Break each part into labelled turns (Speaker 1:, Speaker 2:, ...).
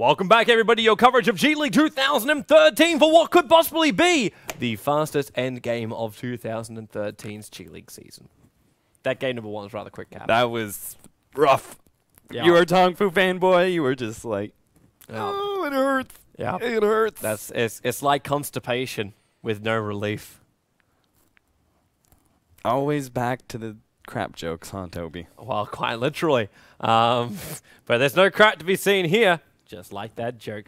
Speaker 1: Welcome back, everybody. Your coverage of G League 2013 for what could possibly be the fastest end game of 2013's G League season. That game number one was rather quick, Cap.
Speaker 2: That was rough.
Speaker 1: Yeah.
Speaker 2: You were a Tong Fu fanboy. You were just like, oh, it hurts.
Speaker 1: Yeah.
Speaker 2: It hurts.
Speaker 1: That's it's it's like constipation with no relief.
Speaker 2: always back to the crap jokes, huh, Toby?
Speaker 1: Well, quite literally. Um, but there's no crap to be seen here, just like that joke.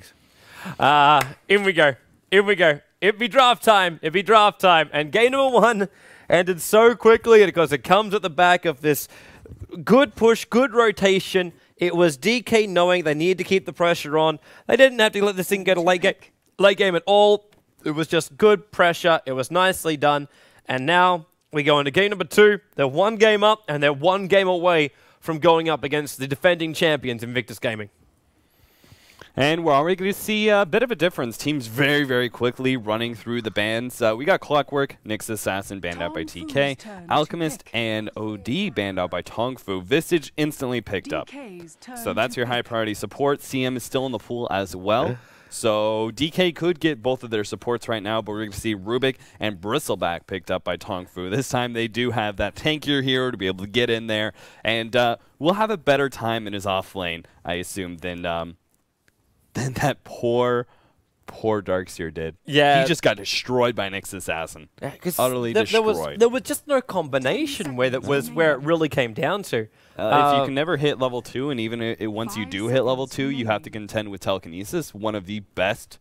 Speaker 1: Uh, in we go. In we go. It be draft time. It be draft time. And game number one ended so quickly because it comes at the back of this good push, good rotation. It was DK knowing they needed to keep the pressure on. They didn't have to let this thing get a late, ga- late game at all. It was just good pressure. It was nicely done. And now we go into game number two. They're one game up, and they're one game away from going up against the defending champions Invictus Gaming.
Speaker 2: And we're already going to see a bit of a difference. Teams very, very quickly running through the bands. Uh, we got Clockwork, Nyx Assassin banned out by
Speaker 3: DK,
Speaker 2: Alchemist, and OD banned out by Tong Fu. Visage instantly picked up.
Speaker 3: DK's turn
Speaker 2: So that's your high priority support. CM is still in the pool as well. So DK could get both of their supports right now, but we're going to see Rubik and Bristleback picked up by Tongfu. This time they do have that tankier hero to be able to get in there, and uh, we'll have a better time in his off lane, I assume, than um, than that poor, poor Darkseer did.
Speaker 1: Yeah.
Speaker 2: he just got destroyed by Nyx Assassin.
Speaker 1: Yeah, 'cause
Speaker 2: Utterly
Speaker 1: there, there was
Speaker 2: destroyed.
Speaker 1: there was just no combination where that was where it really came down to.
Speaker 2: Uh, if
Speaker 1: Uh,
Speaker 2: you can never hit level two, and even i i once you do hit level two, you have to contend with telekinesis, one of the best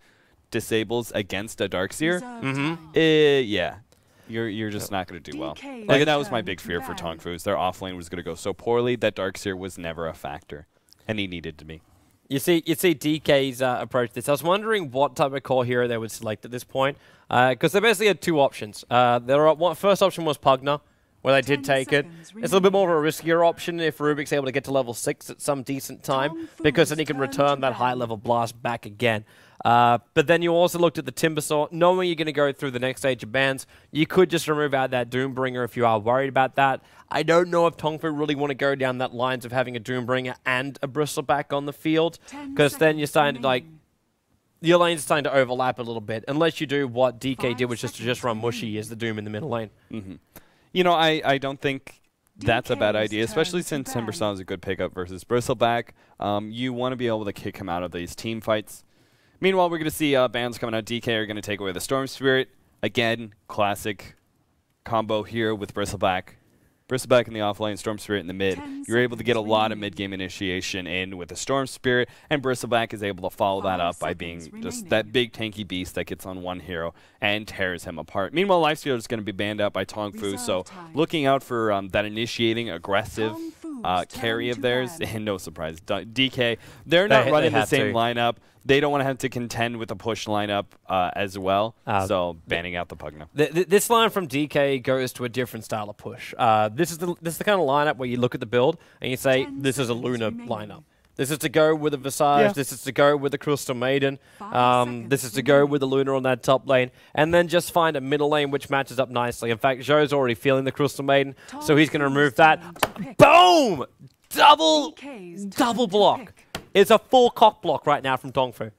Speaker 2: disables against a Darkseer.
Speaker 3: Reserve
Speaker 1: Mhm.
Speaker 2: Uh, yeah, you're you're just not going to do well. Like
Speaker 3: is
Speaker 2: that was my big fear for
Speaker 3: ban.
Speaker 2: Tong Fu. Their off lane was going to go so poorly that Darkseer was never a factor, and he needed to be.
Speaker 1: You see, you see DK's uh, approach this. I was wondering what type of core hero they would select at this point, because they basically had two options. Uh, their one, first option was Pugna, where they did take it. It's a little bit more of a riskier option if Rubik's able to get to level six at some decent time, because then he can return that high level blast back again. Uh, but then you also looked at the Timbersaw, knowing you're going to go through the next stage of bans. You could just remove out that Doombringer if you are worried about that. I don't know if Tongfu really want to go down that lines of having a Doombringer and a Bristleback on the field, because then you're starting to like your lane's starting to overlap a little bit, unless you do what DK
Speaker 3: Five
Speaker 1: did, which is to just run
Speaker 3: Mushi
Speaker 1: as the Doom in the middle lane.
Speaker 2: You know, I, I don't think that's a bad idea, especially
Speaker 3: turn to
Speaker 2: since Timbersaw is a good pickup versus Bristleback. Um, you want to be able to kick him out of these team fights. Meanwhile, we're going to see uh, bands coming out. DK are going to take away the Storm Spirit. Again, classic combo here with Bristleback. Bristleback in the offlane, Storm Spirit in the mid.
Speaker 3: Ten
Speaker 2: You're able to get a lot of
Speaker 3: remaining.
Speaker 2: mid-game initiation in with the Storm Spirit, and Bristleback is able to follow that up by being
Speaker 3: seconds
Speaker 2: just that big tanky beast that gets on one hero and tears him apart. Meanwhile, Lifesteal is going to be banned out by Tong Fu, so
Speaker 3: time.
Speaker 2: looking out for um, that initiating aggressive uh, carry of theirs, and no surprise, D- DK, they're not
Speaker 1: they
Speaker 2: running the same
Speaker 1: to.
Speaker 2: lineup. They don't want to have to contend with a push lineup uh, as well,
Speaker 1: Uh,
Speaker 2: so banning out the Pugna.
Speaker 1: Th- th- this line from DK goes to a different style of push. Uh, this is the this is the kind of lineup where you look at the build and you say, "This is a
Speaker 3: seconds
Speaker 1: Luna lineup. This is to go with a Visage.
Speaker 2: Yeah.
Speaker 1: This is to go with the Crystal Maiden. Um, this is to go with the Luna on that top lane, and then just find a middle lane which matches up nicely. In fact, Zhou's already feeling the Crystal Maiden, so he's going to remove that.
Speaker 3: turn to pick.
Speaker 1: Boom! Double, double
Speaker 3: to
Speaker 1: block. It's a full cock block right now from Tongfu.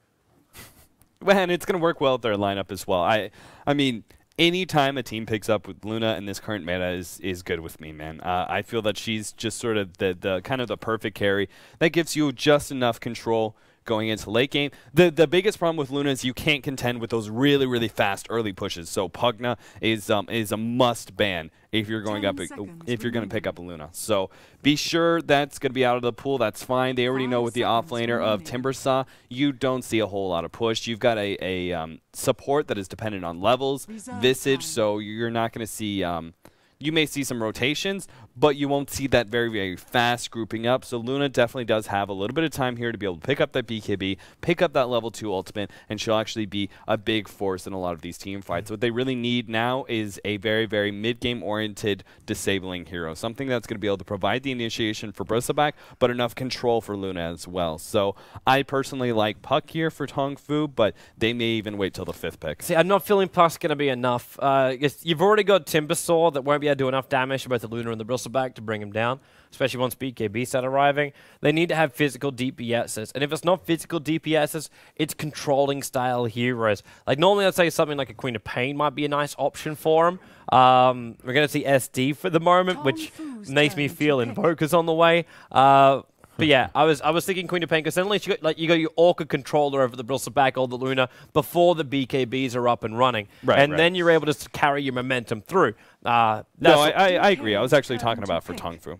Speaker 2: Well, and it's going to work well with their lineup as well. I, I mean, anytime a team picks up with Luna in this current meta is is good with me, man. Uh, I feel that she's just sort of the the kind of the perfect carry that gives you just enough control going into late game. The the biggest problem with Luna is you can't contend with those really really fast early pushes. So Pugna is um is a must ban if you're going up
Speaker 3: seconds
Speaker 2: if you're going to pick up a Luna. So be sure that's going to be out of the pool. That's fine. They already know with the off laner of. Timbersaw, you don't see a whole lot of push. You've got a, a um, support that is dependent on levels,
Speaker 3: Reserve
Speaker 2: visage,
Speaker 3: time.
Speaker 2: so you're not going to see. Um, you may see some rotations, but you won't see that very, very fast grouping up. So Luna definitely does have a little bit of time here to be able to pick up that BKB, pick up that level 2 ultimate, and she'll actually be a big force in a lot of these team fights. What they really need now is a very, very mid-game oriented disabling hero, something that's going to be able to provide the initiation for Bristleback, but enough control for Luna as well. So I personally like Puck here for Tong Fu, but they may even wait till the fifth pick.
Speaker 1: See, I'm not feeling Puck's going to be enough. Uh, you've already got Timbersaw that won't be able to do enough damage to both the Luna and the Bristleback to bring him down, especially once BKB start arriving. They need to have physical DPSs. And if it's not physical DPSs, it's controlling style heroes. Like normally I'd say something like a Queen of Pain might be a nice option for him. Um, we're going to see SD for the moment, which makes me feel Invoker's on the way. Uh, but yeah, I was I was thinking Queen of Pain because then at you got like you got your Orca controller over the Bristleback or the Luna before the BKBs are up and running,
Speaker 2: Right,
Speaker 1: and
Speaker 2: right.
Speaker 1: then you're able to carry your momentum through. Uh,
Speaker 2: No, I, I, I agree. I was actually talking about for Tong Fu.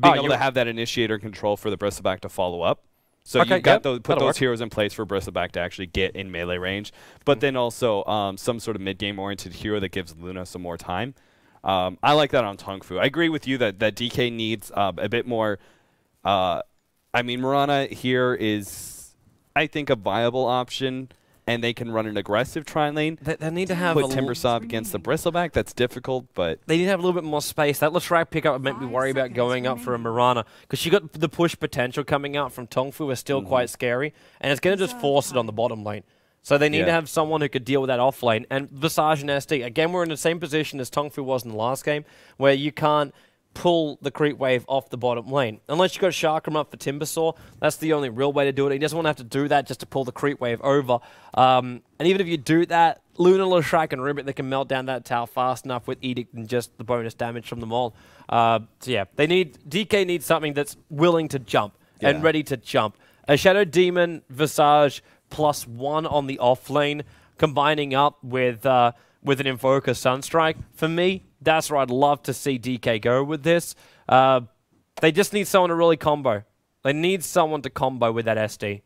Speaker 2: Being able to have that initiator control for the Bristleback to follow up. So
Speaker 1: Okay,
Speaker 2: you've got
Speaker 1: yep,
Speaker 2: those, put
Speaker 1: that'll
Speaker 2: those
Speaker 1: work.
Speaker 2: heroes in place for Bristleback to actually get in melee range, but then also um, some sort of mid-game oriented hero that gives Luna some more time. Um, I like that on Tong Fu. I agree with you that, that DK needs uh, a bit more. Uh, I mean, Mirana here is, I think, a viable option, and they can run an aggressive tri lane.
Speaker 1: they, they need to have
Speaker 2: Put
Speaker 1: a l-
Speaker 2: Timbersaw against the Bristleback. That's difficult, but
Speaker 1: they need to have a little bit more space. That Leshrac pickup made me worry about
Speaker 3: seconds
Speaker 1: going up for a
Speaker 3: remaining.
Speaker 1: Mirana because she got the push potential coming out from Tongfu is still mm-hmm. quite scary, and it's going to just force it on the bottom lane. So they need to have someone who could deal with that off lane. And Visage and SD, again, we're in the same position as Tongfu was in the last game, where you can't pull the creep wave off the bottom lane. Unless you've got Chakram up for Timbersaw, that's the only real way to do it. He doesn't want to have to do that just to pull the creep wave over. Um, and even if you do that, Luna, Leshrac, and Rubik, they can melt down that tower fast enough with Edict and just the bonus damage from them all. Uh, so yeah, they need DK needs something that's willing to jump and ready to jump. A Shadow Demon Visage plus one on the off lane, combining up with uh, with an Invoker Sunstrike. For me, that's where I'd love to see DK go with this. Uh, they just need someone to really combo. They need someone to combo with that SD.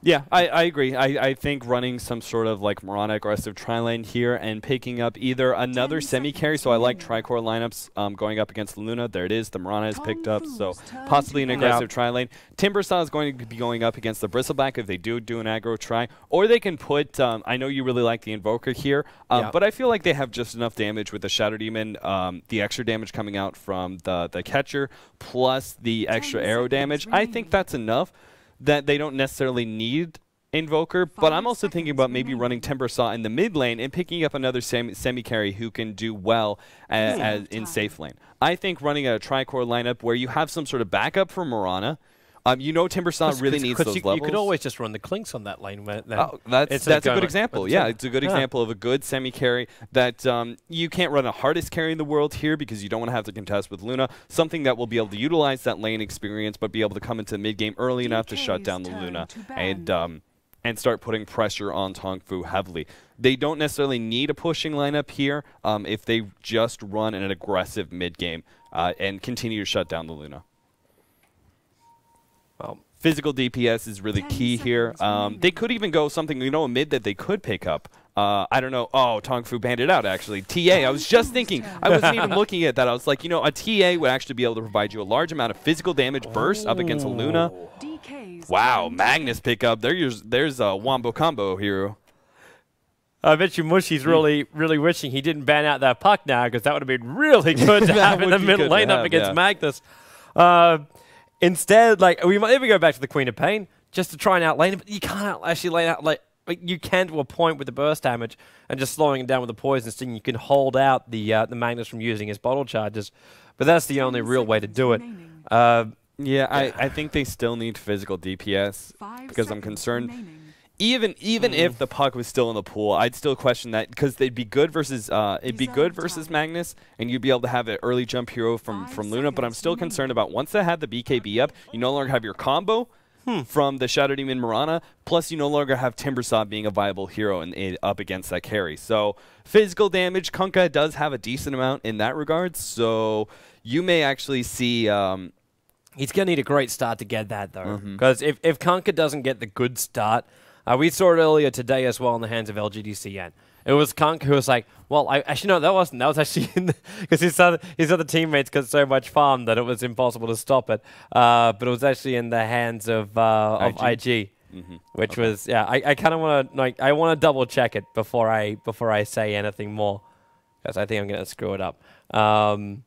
Speaker 2: Yeah, I, I agree. I, I think running some sort of like Mirana aggressive tri lane here and picking up either another semi carry. So I like. Tricore lineups um, going up against Luna. There it is. The Mirana is picked up. So possibly an aggressive
Speaker 1: bat.
Speaker 2: tri lane. Timbersaw is going to be going up against the Bristleback if they do do an aggro try. Or they can put, um, I know you really like the Invoker here, um,
Speaker 1: Yeah.
Speaker 2: but I feel like they have just enough damage with the Shadow Demon, um, the extra damage coming out from the, the catcher, plus the extra arrow damage. I think that's enough that they don't necessarily need Invoker, but I'm also thinking about maybe
Speaker 3: remaining.
Speaker 2: running Timbersaw in the mid lane and picking up another sem- semi carry who can do well as in safe lane. I think running a tricore lineup where you have some sort of backup for Mirana. Um, you know Timbersaw really needs those
Speaker 1: you,
Speaker 2: levels.
Speaker 1: you could always just run the Clinkz on that lane. When, then
Speaker 2: Oh, that's
Speaker 1: instead of
Speaker 2: that's a good example.
Speaker 1: instead
Speaker 2: Yeah,
Speaker 1: of-
Speaker 2: it's a good
Speaker 1: Yeah.
Speaker 2: example of a good semi carry that um, you can't run the hardest carry in the world here because you don't want to have to contest with Luna. Something that will be able to utilize that lane experience, but be able to come into mid game early enough to shut down the Luna and um, and start putting pressure on Tong Fu heavily. They don't necessarily need a pushing lineup here um, if they just run an aggressive mid game uh, and continue to shut down the Luna.
Speaker 1: Well,
Speaker 2: Physical DPS is really key here. Um, they could even go something, you know, a mid that they could pick up. Uh, I don't know. Oh, Tong Fu banned it out, actually. TA, I was just thinking. I wasn't even looking at that. I was like, you know, a TA would actually be able to provide you a large amount of physical damage burst up against a Luna. Wow,
Speaker 3: turn to
Speaker 2: Magnus pickup. There's, there's a Wombo combo hero.
Speaker 1: I bet you Mushi's really, really wishing he didn't ban out that puck now because that would have been really good to
Speaker 2: That
Speaker 1: have in the
Speaker 2: be
Speaker 1: middle lane up against
Speaker 2: yeah.
Speaker 1: Magnus. Uh, instead, like we might even go back to the Queen of Pain just to try and outlane him, but you can't out- actually lane out like. like, You can to a point with the burst damage and just slowing him down with the poison sting. You can hold out the uh, the Magnus from using his bottle charges, but that's the only real way to do it. Uh,
Speaker 2: Yeah, I, I think they still need physical DPS because I'm
Speaker 3: seconds
Speaker 2: concerned.
Speaker 3: Remaining.
Speaker 2: Even even if the puck was still in the pool, I'd still question that because they'd be good versus uh, it'd be good versus. Magnus, and you'd be able to have an early jump hero from from Luna. But I'm still concerned about once they had the BKB up, you no longer have your combo from the Shadow Demon Mirana. Plus, you no longer have Timbersaw being a viable hero in, in, up against that carry. So physical damage, Kunkka does have a decent amount in that regard. So you may actually see. Um,
Speaker 1: He's going to need a great start to get that, though.
Speaker 2: Mm-hmm.
Speaker 1: Because if, if Kunkka doesn't get the good start, uh, we saw it earlier today as well in the hands of LGDCN. It was Kunk who was like, well, I actually, no, that wasn't. That was actually because his other, his other teammates got so much farm that it was impossible to stop it. Uh, but it was actually in the hands of, uh, of
Speaker 2: IG.
Speaker 1: IG.
Speaker 2: Mm-hmm.
Speaker 1: Which was yeah, I, I kind of want to like I want to double check it before I before I say anything more, because I think I'm gonna screw it up. Um,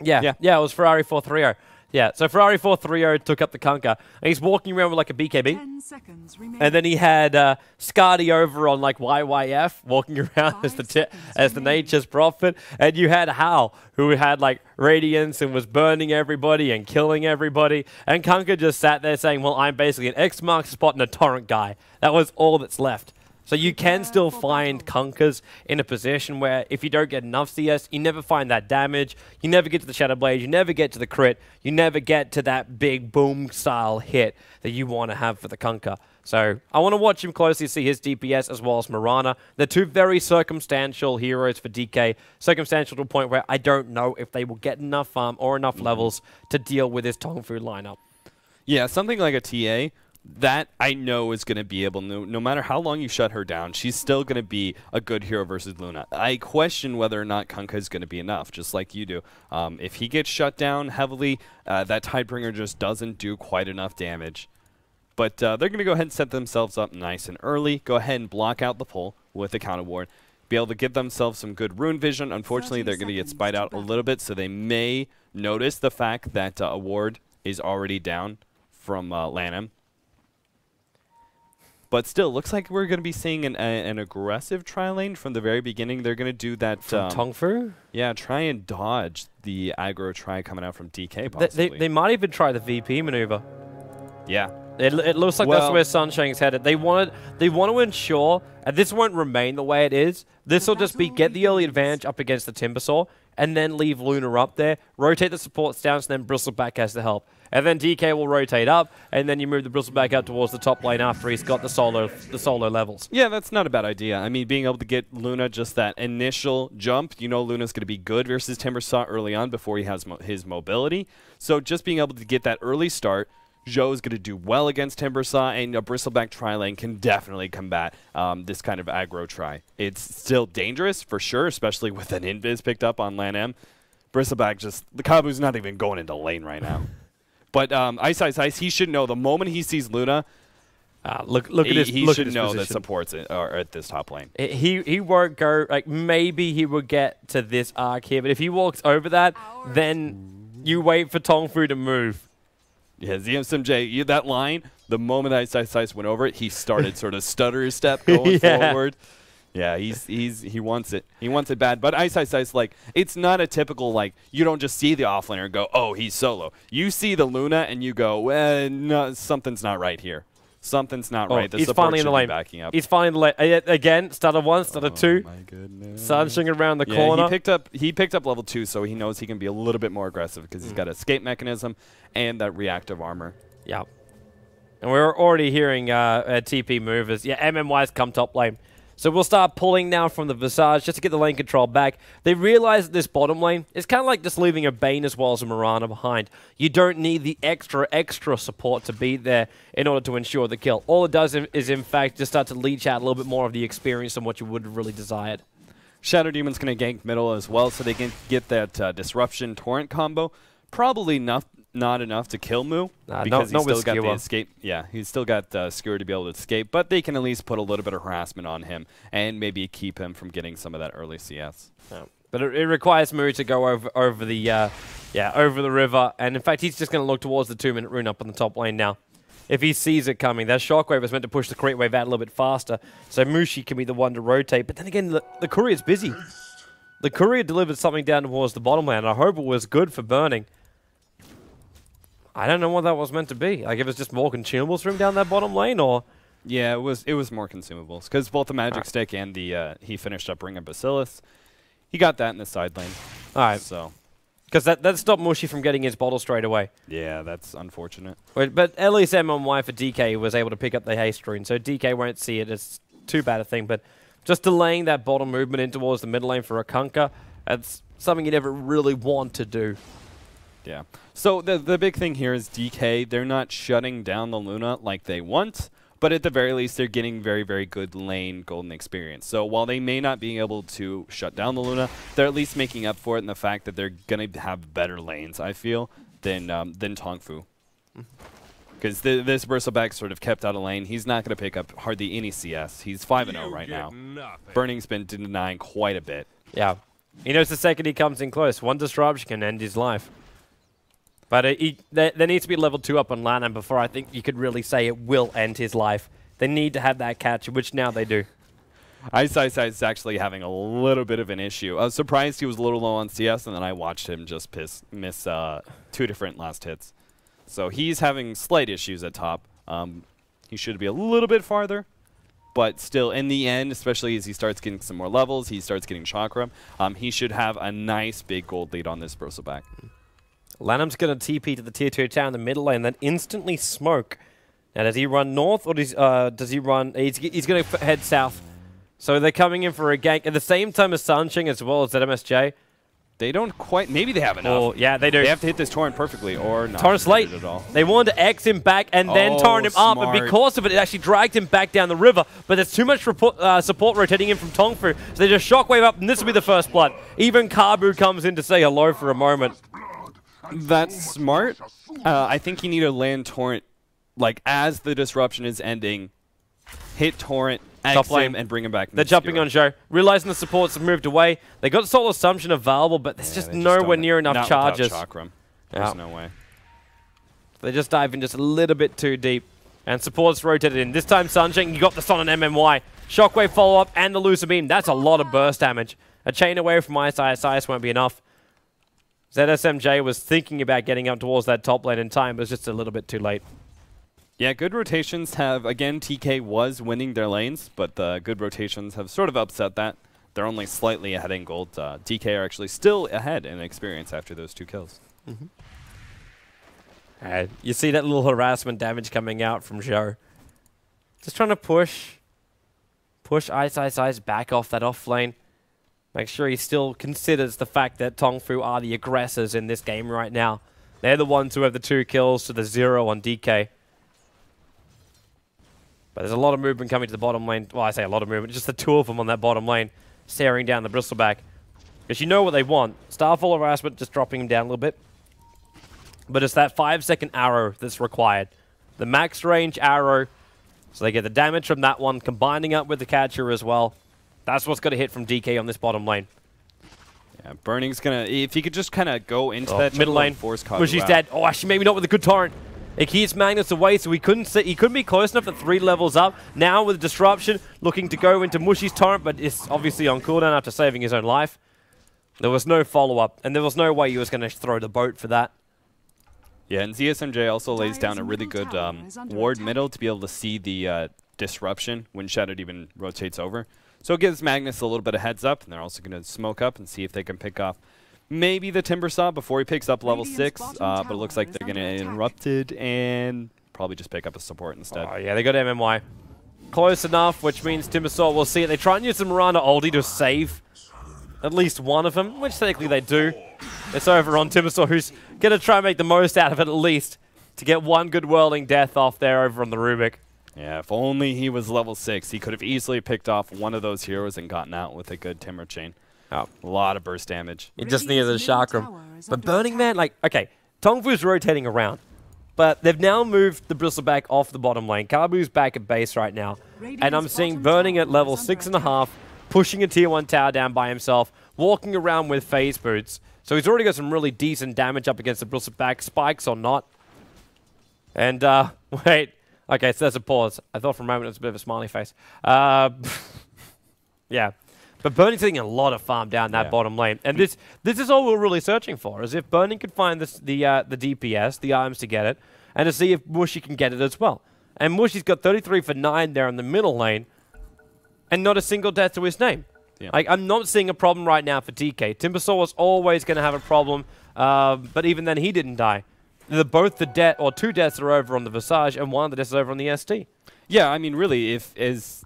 Speaker 1: yeah,
Speaker 2: Yeah.
Speaker 1: yeah, it was Ferrari 430. Yeah, so Ferrari 430 took up the Kunkka, and he's walking around with like a BKB.
Speaker 3: Ten seconds remaining.
Speaker 1: And then he had uh, Scardy over on like YYF walking around as the as the nature's prophet, and you had Hal who had like radiance and was burning everybody and killing everybody, and Kunkka just sat there saying, "Well, I'm basically an X marks spot and a torrent guy." That was all that's left. So you can
Speaker 3: Prepare
Speaker 1: still find
Speaker 3: battle.
Speaker 1: Kunkkas in a position where if you don't get enough CS, you never find that damage, you never get to the Shadow Blade, you never get to the crit, you never get to that big boom style hit that you want to have for the Kunkka. So I want to watch him closely, see his DPS as well as Mirana. They're two very circumstantial heroes for DK. Circumstantial to a point where I don't know if they will get enough farm or enough levels to deal with this Tongfu lineup.
Speaker 2: Yeah, something like a TA that I know is going to be able no, no matter how long you shut her down, she's still going to be a good hero versus Luna. I question whether or not Kunkka is going to be enough, just like you do. Um, if he gets shut down heavily, uh, that Tidebringer just doesn't do quite enough damage. But uh, they're going to go ahead and set themselves up nice and early. Go ahead and block out the pull with the counter ward. Be able to give themselves some good rune vision. Unfortunately, they're going to get spied out a little bit, so they may notice the fact that uh, a ward is already down from uh, LaNm. But still, looks like we're going to be seeing an, a, an aggressive tri lane from the very beginning. They're going to do that.
Speaker 1: From
Speaker 2: Um,
Speaker 1: Tongfu?
Speaker 2: yeah, try and dodge the aggro try coming out from DK.
Speaker 1: They,
Speaker 2: Possibly.
Speaker 1: they, they might even try the VP maneuver.
Speaker 2: yeah.
Speaker 1: It, it looks like that's where Sansheng's headed. They want they want to ensure, and this won't remain the way it is. This will just be get the early advantage up against the Timbersaw, and then leave Luna up there, rotate the supports down, so then Bristleback has to help. And then DK will rotate up, and then you move the Bristleback out towards the top lane after he's got the solo the solo levels.
Speaker 2: Yeah, that's not a bad idea. I mean, being able to get Luna just that initial jump, you know Luna's going to be good versus Timbersaw early on before he has mo- his mobility. So just being able to get that early start, Zhou is going to do well against Timbersaw, and a Bristleback tri lane can definitely combat um, this kind of aggro try. It's still dangerous for sure, especially with an invis picked up on LaNm. Bristleback just the Kabu's not even going into lane right now. But um, Ice Ice Ice, he should know the moment he sees Luna,
Speaker 1: Uh, look look at
Speaker 2: he,
Speaker 1: his
Speaker 2: he
Speaker 1: look
Speaker 2: should know that supports it, are at this top lane.
Speaker 1: I- He he won't go like maybe he will get to this arc here, but if he walks over that, then you wait for Tongfu to move.
Speaker 2: Yeah, ZSMJ, you, that line, the moment Ice Ice Ice went over it, he started sort of stutter step going
Speaker 1: Yeah.
Speaker 2: forward. Yeah, he's he's he wants it. He wants it bad. But Ice Ice Ice, like, it's not a typical like you don't just see the offlaner and go, oh, he's solo. You see the Luna and you go, well, no, something's not right here. Something's not
Speaker 1: Oh,
Speaker 2: right. The
Speaker 1: he's finally in the lane.
Speaker 2: backing up.
Speaker 1: He's finally in the lane. Uh, Again, stutter one, stutter
Speaker 2: Oh
Speaker 1: two.
Speaker 2: my goodness.
Speaker 1: Sansheng around the
Speaker 2: Yeah,
Speaker 1: corner.
Speaker 2: he picked up he picked up level two, so he knows he can be a little bit more aggressive because
Speaker 1: Mm.
Speaker 2: he's got escape mechanism and that reactive armor.
Speaker 1: Yeah. And we're already hearing uh, uh, TP movers. Yeah, MMY's come top lane. So we'll start pulling now from the Visage just to get the lane control back. They realize that this bottom lane is kind of like just leaving a Bane as well as a Mirana behind. You don't need the extra, extra support to be there in order to ensure the kill. All it does is, in fact, just start to leech out a little bit more of the experience than what you would have really desired.
Speaker 2: Shadow Demon's going to gank middle as well, so they can get that uh, disruption torrent combo. Probably not not enough to kill Mu
Speaker 1: Nah,
Speaker 2: because
Speaker 1: no-
Speaker 2: he's still got the escape. Yeah, he's still got uh, Skewer to be able to escape, but they can at least put a little bit of harassment on him and maybe keep him from getting some of that early CS.
Speaker 1: No. But it, it requires Mu to go over over the uh, yeah over the river, and in fact he's just going to look towards the two minute rune up on the top lane now. If he sees it coming, that shockwave is meant to push the creep wave out a little bit faster, so Mushi can be the one to rotate. But then again, the, the courier's busy. The courier delivered something down towards the bottom lane. and I hope it was good for burning. I don't know what that was meant to be. Like if it's just more consumables for him down that bottom lane, or
Speaker 2: Yeah, it was it was more consumables because both the magic
Speaker 1: Alright.
Speaker 2: stick and the uh, he finished up Ring of Basilius. He got that in the side lane.
Speaker 1: all right,
Speaker 2: So
Speaker 1: because that that stopped Mushi from getting his bottle straight away.
Speaker 2: yeah, that's unfortunate.
Speaker 1: But, but at least MMY for DK was able to pick up the haste rune, so DK won't see it as too bad a thing. But just delaying that bottom movement in towards the mid lane for a Kunkka, that's something you never really want to do.
Speaker 2: Yeah. So the the big thing here is DK. They're not shutting down the Luna like they want, but at the very least, they're getting very very good lane golden experience. So while they may not be able to shut down the Luna, they're at least making up for it in the fact that they're gonna have better lanes. I feel than um, than Tongfu. Because th- this Bristleback sort of kept out of lane. He's not going to pick up hardly any CS. He's 5 0 right now. Burning's been denying quite a bit.
Speaker 1: Yeah. He knows the second he comes in close, one disruption can end his life. But uh, he, there, there needs to be level 2 up on LaNm before I think you could really say it will end his life. They need to have that catch, which now they do.
Speaker 2: Ice Ice Ice is actually having a little bit of an issue. I was surprised he was a little low on CS, and then I watched him just piss, miss uh, two different last hits. So he's having slight issues at top. Um, he should be a little bit farther, but still, in the end, especially as he starts getting some more levels, he starts getting chakra, um, he should have a nice big gold lead on this Bristleback.
Speaker 1: LaNm's going to TP to the tier 2 tower in the middle lane, then instantly smoke. Now, does he run north, or does, uh, does he run... He's, he's going to head south. So they're coming in for a gank at the same time as Sansheng as well as ZSMJ.
Speaker 2: They don't quite... Maybe they have enough.
Speaker 1: Oh, yeah, they do.
Speaker 2: They have to hit this Torrent perfectly, or not.
Speaker 1: Torrent's late.
Speaker 2: At all.
Speaker 1: They wanted to X him back and then
Speaker 2: Oh,
Speaker 1: torrent him up, and because of it, it actually dragged him back down the river. But there's too much report, uh, support rotating in from Tongfu, so they just shockwave up, and this will be the first blood. Even Kabu comes in to say hello for a moment.
Speaker 2: That's smart. Uh, I think you need to land Torrent, like, as the disruption is ending, hit Torrent,
Speaker 1: Top lane.
Speaker 2: him, and bring him back.
Speaker 1: They're jumping on Zhou, realizing the supports have moved away. They got Soul Assumption available, but there's just nowhere near enough charges.
Speaker 2: Chakram. There's
Speaker 1: Yeah.
Speaker 2: no way.
Speaker 1: They just dive in just a little bit too deep. And supports rotated in. This time, Sansheng, you got the Son on MMY. Shockwave follow-up and the Lucent Beam. That's a lot of burst damage. A chain away from Ice Ice Ice won't be enough. ZSMJ was thinking about getting up towards that top lane in time, but it's just a little bit too late.
Speaker 2: Yeah, good rotations have, again, DK was winning their lanes, but the good rotations have sort of upset that. They're only slightly ahead in gold. Uh, DK are actually still ahead in experience after those two kills.
Speaker 1: Uh, you see that little harassment damage coming out from Zhou. Just trying to push, push Ice Ice Ice back off that off lane. Make sure he still considers the fact that Tongfu are the aggressors in this game right now. They're the ones who have the two kills to the zero on DK. But there's a lot of movement coming to the bottom lane. Well, I say a lot of movement. Just the two of them on that bottom lane, staring down the Bristleback. Because you know what they want. Starfall harassment, just dropping him down a little bit. But it's that five second arrow that's required. The max range arrow. So they get the damage from that one, combining up with the catcher as well. That's what's going to hit from DK on this bottom lane.
Speaker 2: Yeah, Burning's gonna, if he could just kind of go into
Speaker 1: Oh,
Speaker 2: that
Speaker 1: middle
Speaker 2: jungle
Speaker 1: lane.
Speaker 2: force Kazu
Speaker 1: Bushy's
Speaker 2: out.
Speaker 1: dead. Oh, actually, maybe not with a good torrent. It keeps Magnus away, so he couldn't see, he couldn't be close enough at three levels up. Now with a disruption, looking to go into Mushi's torrent, but it's obviously on cooldown after saving his own life. There was no follow-up, and there was no way he was going to throw the boat for that.
Speaker 2: Yeah, and ZSMJ also lays
Speaker 3: Dyer's
Speaker 2: down a really good um, ward
Speaker 3: attack.
Speaker 2: middle to be able to see the uh, disruption when Shattered even rotates over. So it gives Magnus a little bit of heads up, and they're also going to smoke up and see if they can pick off maybe the Timbersaw before he picks up level
Speaker 3: Radiant's
Speaker 2: 6, uh, but it looks like they're going to
Speaker 3: attack.
Speaker 2: interrupt it and probably just pick up a support instead.
Speaker 1: Oh, yeah, they go to MMY. Close enough, which means Timbersaw will see it. They try and use the Mirana ulti to save at least one of them, which technically they do. It's over on Timbersaw, who's going to try and make the most out of it at least to get one good whirling death off there over on the Rubik.
Speaker 2: Yeah, if only he was level 6, he could have easily picked off one of those heroes and gotten out with a good Timber Chain.
Speaker 1: Oh.
Speaker 2: A lot of burst damage.
Speaker 1: It just needs a
Speaker 3: Radiant's middle
Speaker 1: chakram. But Burning
Speaker 3: attack.
Speaker 1: Man, like, okay, Tongfu's rotating around. But they've now moved the Bristleback off the bottom lane. Kabu's back at base right now. And I'm seeing Burning at level
Speaker 3: is under
Speaker 1: six and a half, pushing a tier one tower down by himself, walking around with phase boots. So he's already got some really decent damage up against the Bristleback, spikes or not. And, uh, wait. Okay, so there's a pause. I thought for a moment it was a bit of a smiley face. Uh, yeah. But Burning's getting a lot of farm down that
Speaker 2: Yeah.
Speaker 1: bottom lane, and this this is all we're really searching for. Is if Burning could find this, the uh, the DPS, the items to get it, and to see if Mushi can get it as well. And Mushi's got 33 for nine there in the middle lane, and not a single death to his name.
Speaker 2: Yeah.
Speaker 1: Like I'm not seeing a problem right now for DK. Timbersaw was always going to have a problem, uh, but even then he didn't die. The, both the death or two deaths are over on the Visage, and one of the deaths is over on the ST.
Speaker 2: Yeah, I mean, really, if as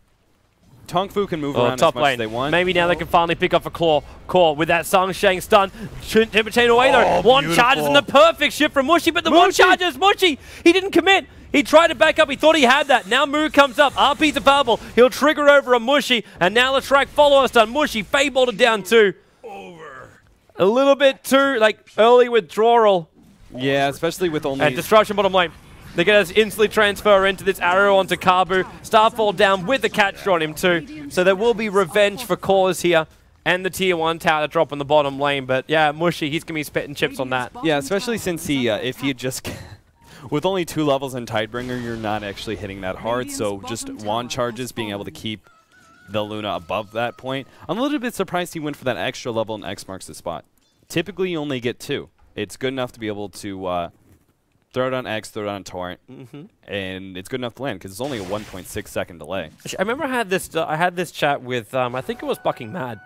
Speaker 2: Tong Fu can move
Speaker 1: Oh,
Speaker 2: around
Speaker 1: top
Speaker 2: as much
Speaker 1: lane.
Speaker 2: as they want.
Speaker 1: Maybe now they can finally pick up a claw. Core with that Sansheng stun. Shouldn't Timber Chain away though.
Speaker 2: Oh,
Speaker 1: one charges and the perfect shift from Mushi, but the one
Speaker 2: Mushi!
Speaker 1: charges Mushi. He didn't commit. He tried to back up. He thought he had that. Now Mu comes up. RP's available. He'll trigger over a Mushi, and now the track follow us done. Mushi fade bolted down too. Over. A little bit too like early withdrawal
Speaker 2: Yeah, especially with only.
Speaker 1: and destruction bottom lane. They're going to instantly transfer into this arrow onto Kabu. Starfall down with the catcher on him too. So there will be revenge for cause here. and the tier one tower to drop in the bottom lane. But yeah, Mushi, he's gonna be spitting chips on that.
Speaker 2: Yeah, especially since he, uh, if he just, with only two levels in Tidebringer, you're not actually hitting that hard. So just wand charges, being able to keep the Luna above that point. I'm a little bit surprised he went for that extra level and X marks the spot. Typically, you only get two. It's good enough to be able to uh, throw it on X, throw it on Torrent,
Speaker 1: Mm-hmm.
Speaker 2: and it's good enough to land because it's only a 1.6 second delay.
Speaker 1: I remember I had this. Uh, I had this chat with. Um, I think it was Bucking Mad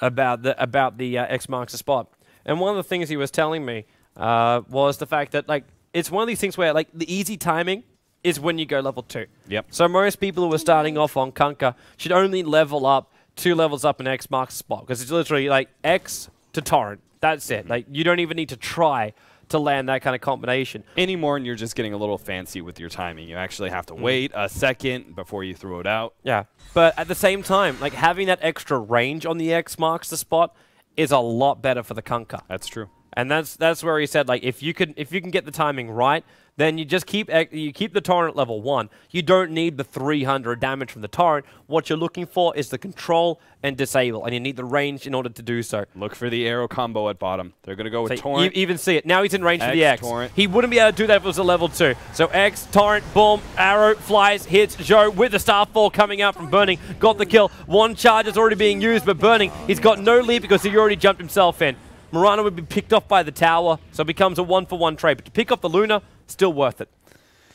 Speaker 1: about the about the uh, X marks the spot. And one of the things he was telling me uh, was the fact that like it's one of these things where like the easy timing is when you go level two.
Speaker 2: Yep.
Speaker 1: So most people who are starting off on Kunkka should only level up two levels up in X marks the spot because it's literally like X to torrent. That's it. Like you don't even need to try to land that kind of combination.
Speaker 2: Anymore, and you're just getting a little fancy with your timing. You actually have to mm. wait a second before you throw it out.
Speaker 1: Yeah. But at the same time, like having that extra range on the X marks the spot is a lot better for the Kunkka.
Speaker 2: That's true.
Speaker 1: And that's that's where he said like if you can if you can get the timing right, then you just keep eh, you keep the torrent level 1. You don't need the 300 damage from the torrent. What you're looking for is the control and disable and you need the range in order to do so.
Speaker 2: Look for the arrow combo at bottom. They're going to go with
Speaker 1: So you
Speaker 2: Torrent.
Speaker 1: even see it. Now he's in range for the
Speaker 2: X,
Speaker 1: X.
Speaker 2: torrent.
Speaker 1: He wouldn't be able to do that if it was a level 2. So X, torrent, boom, arrow, flies, hits Zhou with the starfall coming out from Burning. Got the kill. One charge is already being used, but Burning, he's got no lead because he already jumped himself in. Mirana would be picked off by the tower, so it becomes a one for one trade. But to pick off the Luna, still worth it.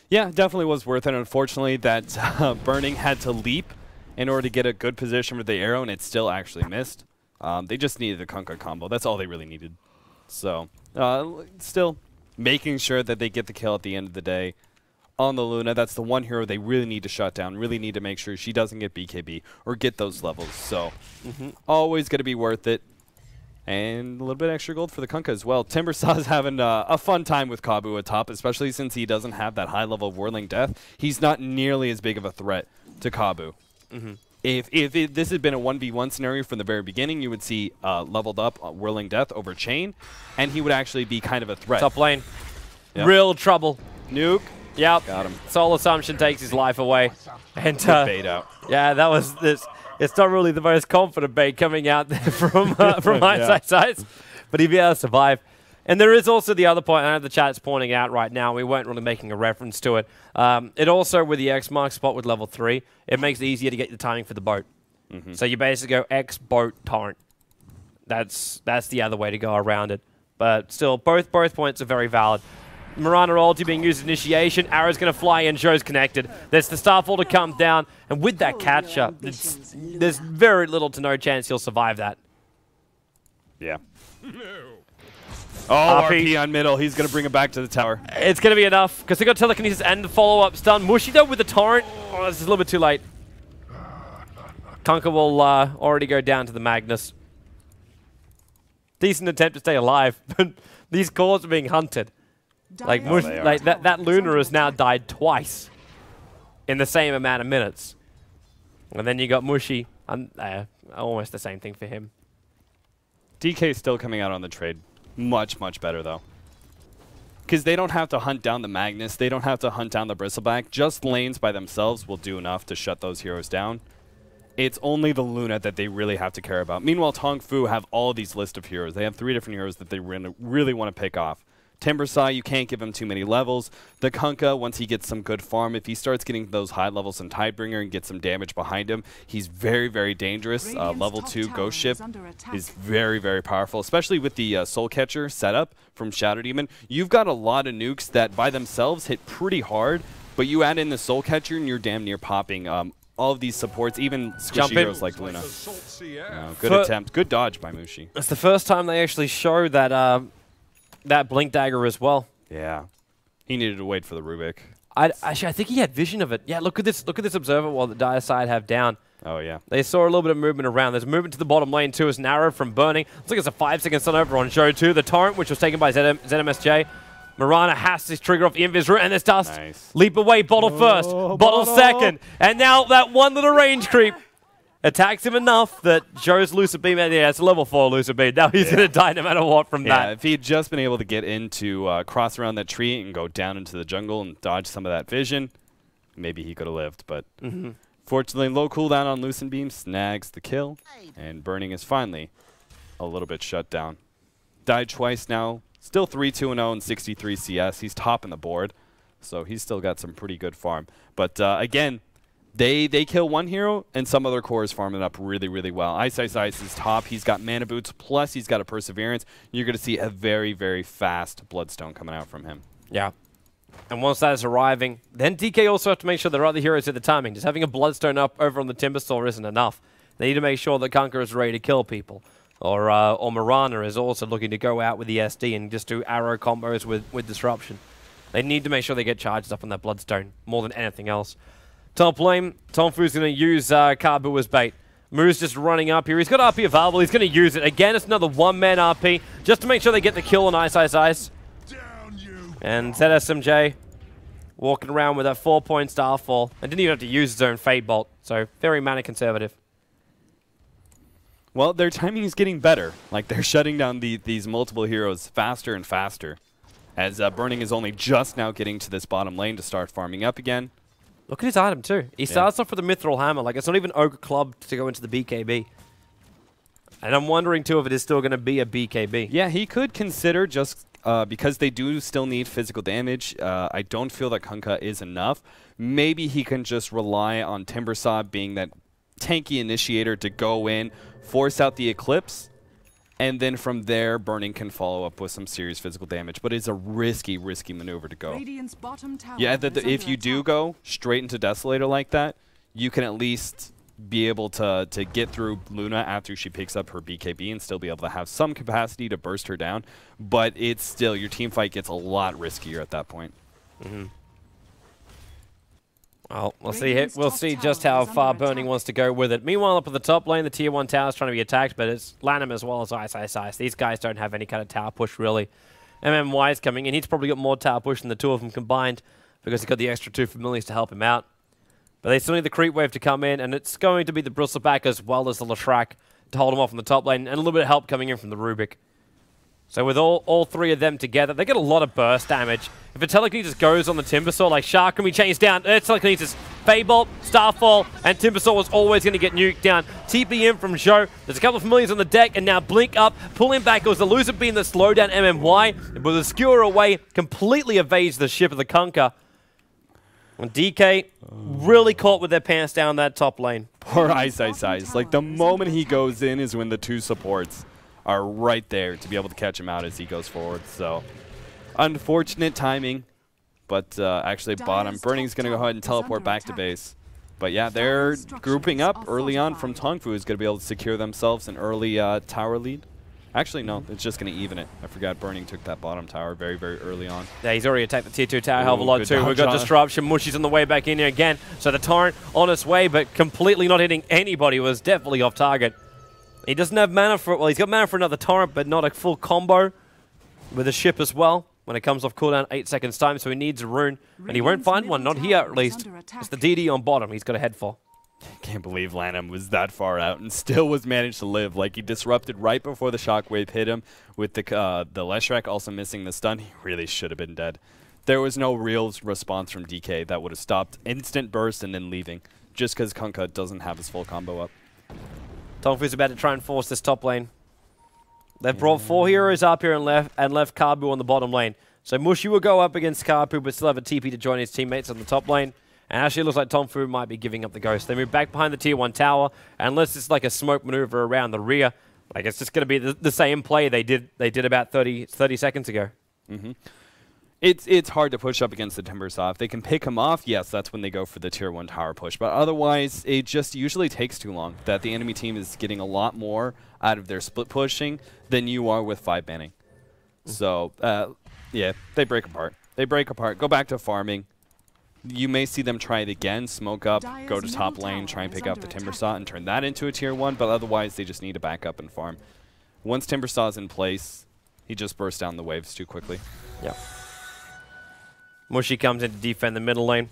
Speaker 2: Yeah, definitely was worth it. Unfortunately, that uh, Burning had to leap in order to get a good position with the arrow, and it still actually missed. Um, they just needed the Kunkka combo. That's all they really needed. So, uh, still making sure that they get the kill at the end of the day on the Luna. That's the one hero they really need to shut down. Really need to make sure she doesn't get BKB or get those levels. So, always going to be worth it. And a little bit extra gold for the Kunkka as well. Timbersaw's having uh, a fun time with Kabu atop, especially since he doesn't have that high level of Whirling Death. He's not nearly as big of a threat to Kabu. If, if it, this had been a 1v1 scenario from the very beginning, you would see uh, leveled up uh, Whirling Death over Chain, and he would actually be kind of a threat.
Speaker 1: Top lane.
Speaker 2: Yep.
Speaker 1: Real trouble.
Speaker 2: Nuke.
Speaker 1: Yep.
Speaker 2: Got him.
Speaker 1: Soul Assumption takes his life away. And uh,
Speaker 2: bait out.
Speaker 1: Yeah, that was this. It's not really the most confident bait coming out there from uh, from
Speaker 2: Yeah.
Speaker 1: hindsight sides, but he'd be able to survive. And there is also the other point. I know the chat's pointing out right now. We weren't really making a reference to it. Um, it also with the X mark spot with level three, it makes it easier to get the timing for the boat. So you basically go X boat torrent. That's that's the other way to go around it. But still, both both points are very valid. Mirana ulti being used as initiation. Arrow's going to fly in. Zhou's connected. There's the Starfall to come down. And with that catch up, there's very little to no chance he'll survive that.
Speaker 2: Yeah. Oh,
Speaker 1: RP.
Speaker 2: RP on middle. He's going to bring it back to the tower.
Speaker 1: It's going to be enough because they got telekinesis and the follow up stun. Mushy though with the torrent. Oh, this is a little bit too late. Kunkka will uh, already go down to the Magnus. Decent attempt to stay alive, but these cores are being hunted. Like,
Speaker 2: Oh,
Speaker 1: Mush, like that, that Luna has now died twice in the same amount of minutes. And then you got Mushi. Um, uh, almost the same thing for him.
Speaker 2: DK is still coming out on the trade. Much, much better, though. Because they don't have to hunt down the Magnus. They don't have to hunt down the Bristleback. Just lanes by themselves will do enough to shut those heroes down. It's only the Luna that they really have to care about. Meanwhile, Tong Fu have all these list of heroes. They have three different heroes that they really, really want to pick off. Timbersaw, you can't give him too many levels. The Kunkka, once he gets some good farm, if he starts getting those high levels in Tidebringer and gets some damage behind him, he's very, very dangerous. Uh, level 2 Ghost Ship
Speaker 3: is
Speaker 2: is very, very powerful, especially with the uh, Soul Catcher setup from Shadow Demon. You've got a lot of nukes that by themselves hit pretty hard, but you add in the Soul Catcher and you're damn near popping um, all of these supports, even squishy
Speaker 1: Jump
Speaker 2: heroes like Luna. Uh, good
Speaker 1: For-
Speaker 2: attempt. Good dodge by Mushi.
Speaker 1: It's the first time they actually show that uh, that blink dagger as well.
Speaker 2: Yeah. He needed to wait for the Rubik.
Speaker 1: I, actually, I think he had vision of it. Yeah, look at this. Look at this observer while the Dire Side have down.
Speaker 2: Oh, yeah.
Speaker 1: They saw a little bit of movement around. There's movement to the bottom lane too. As narrow from burning. Looks like it's a five second stun over on Zhou too. The torrent, which was taken by ZM, ZSMJ. Mirana has to trigger off the Invis root, and there's dust.
Speaker 2: Nice.
Speaker 1: Leap away, bottle first,
Speaker 2: Oh,
Speaker 1: bottle,
Speaker 2: Bottle.
Speaker 1: second, and now that one little range creep attacks him enough that Zhou's lucent beam. Yeah, it's a level four lucent beam. Now he's gonna die no matter what from that.
Speaker 2: Yeah,
Speaker 1: that.
Speaker 2: if he had just been able to get into, uh, cross around that tree and go down into the jungle and dodge some of that vision, maybe he could have lived. But Fortunately, low cooldown on Lucent Beam snags the kill, and Burning is finally a little bit shut down. Died twice now, still 3-2-0 and 63 CS. He's top in the board, so he's still got some pretty good farm. But uh, again, they they kill one hero, and some other core is farming up really, really well. Ice Ice Ice is top. He's got mana boots, plus he's got a Perseverance. You're going to see a very, very fast Bloodstone coming out from him.
Speaker 1: Yeah. And once that is arriving, then DK also have to make sure there are other heroes at the timing. Just having a Bloodstone up over on the Timbersaw isn't enough. They need to make sure that Kunkka is ready to kill people. Or uh, or Mirana is also looking to go out with the SD and just do arrow combos with, with Disruption. They need to make sure they get charged up on that Bloodstone more than anything else. Top lane, Tongfu's going to use uh, Kabu as bait. Mu's just running up here. He's got RP available. He's going to use it. Again, it's another one-man RP just to make sure they get the kill on Ice Ice Ice. And ZSMJ walking around with a four-point Starfall. And didn't even have to use his own Fate Bolt. So very mana conservative.
Speaker 2: Well, their timing is getting better. Like, they're shutting down the, these multiple heroes faster and faster. As uh, Burning is only just now getting to this bottom lane to start farming up again.
Speaker 1: Look at his item too. He starts off with a Mithril Hammer. Like, it's not even Ogre Club to go into the BKB. And I'm wondering too if it is still going to be a BKB.
Speaker 2: Yeah, he could consider just uh, because they do still need physical damage. Uh, I don't feel that Kunkka is enough. Maybe he can just rely on Timbersaw being that tanky initiator to go in, force out the Eclipse, and then from there, Burning can follow up with some serious physical damage. But it's a risky, risky maneuver to go. yeah, the, the, if you do go straight into Desolator like that, you can at least be able to, to get through Luna after she picks up her BKB and still be able to have some capacity to burst her down. But it's still, your team fight gets a lot riskier at that point.
Speaker 1: Mm -hmm. Well, we'll see. We'll see just how far Burning wants to go with it. Meanwhile, up at the top lane, the Tier 1 tower is trying to be attacked, but it's LaNm as well as Ice Ice Ice. These guys don't have any kind of tower push, really. MMY is coming in. He's probably got more tower push than the two of them combined because he's got the extra two familiars to help him out. But they still need the creep wave to come in, and it's going to be the Bristleback as well as the Leshrac to hold him off on the top lane, and a little bit of help coming in from the Rubik. So with all, all three of them together, they get a lot of burst damage. If a Telekinesis goes on the Timbersaw, like Shark can be chased down, uh, Telekinesis, Fable, Starfall, and Timbersaw was always going to get nuked down. TP in from Zhou. There's a couple of familiars on the deck, and now Blink up, pulling back. It was the lucent beam that slowed down MMY, but the skewer away completely evades the ship of the Kunkka. And DK really caught with their pants down that top lane.
Speaker 2: Poor Ice Ice Ice. Like, the moment he goes in is when the two supports are right there to be able to catch him out as he goes forward. So unfortunate timing, but uh, actually bottom. Burning's going to go ahead and teleport back to base. But yeah, they're grouping up early on from Tongfu is going to be able to secure themselves an early uh, tower lead. Actually, no, it's just going to even it. I forgot Burning took that bottom tower very, very early on.
Speaker 1: Yeah, he's already attacked the tier 2 tower Ooh, hell of a lot too. We've got Disruption. Mushi's on the way back in here again. So the Torrent on its way, but completely not hitting anybody. Was definitely off target. He doesn't have mana for, well, he's got mana for another torrent, but not a full combo with a ship as well when it comes off cooldown 8 seconds time, so he needs a rune. And he won't find one, not here at least. It's the DD on bottom he's got to head for.
Speaker 2: Can't believe LaNm was that far out and still was managed to live. Like, he disrupted right before the shockwave hit him with the, uh, the Leshrac also missing the stun. He really should have been dead. There was no real response from DK that would have stopped instant burst and then leaving, just because Kunkka doesn't have his full combo up.
Speaker 1: Tongfu's about to try and force this top lane. They've brought four heroes up here and left and left Kabu on the bottom lane. So Mushi will go up against Kabu, but still have a TP to join his teammates on the top lane. And actually, it looks like Tongfu might be giving up the ghost. They move back behind the tier 1 tower, and unless it's like a smoke maneuver around the rear, like it's just going to be the, the, same play they did they did about 30, 30 seconds ago.
Speaker 2: Mm -hmm it's it's hard to push up against the Timbersaw. If they can pick him off, yes, that's when they go for the tier one tower push. But otherwise, it just usually takes too long. That the enemy team is getting a lot more out of their split pushing than you are with five banning. Mm. So uh, yeah, they break apart. They break apart. Go back to farming. You may see them try it again, smoke up, Dyer's go to top lane, try and pick up the Timbersaw and turn that into a tier one. But otherwise, they just need to back up and farm. Once Timbersaw's in place, he just bursts down the waves too quickly.
Speaker 1: Yeah. Mushi comes in to defend the middle lane.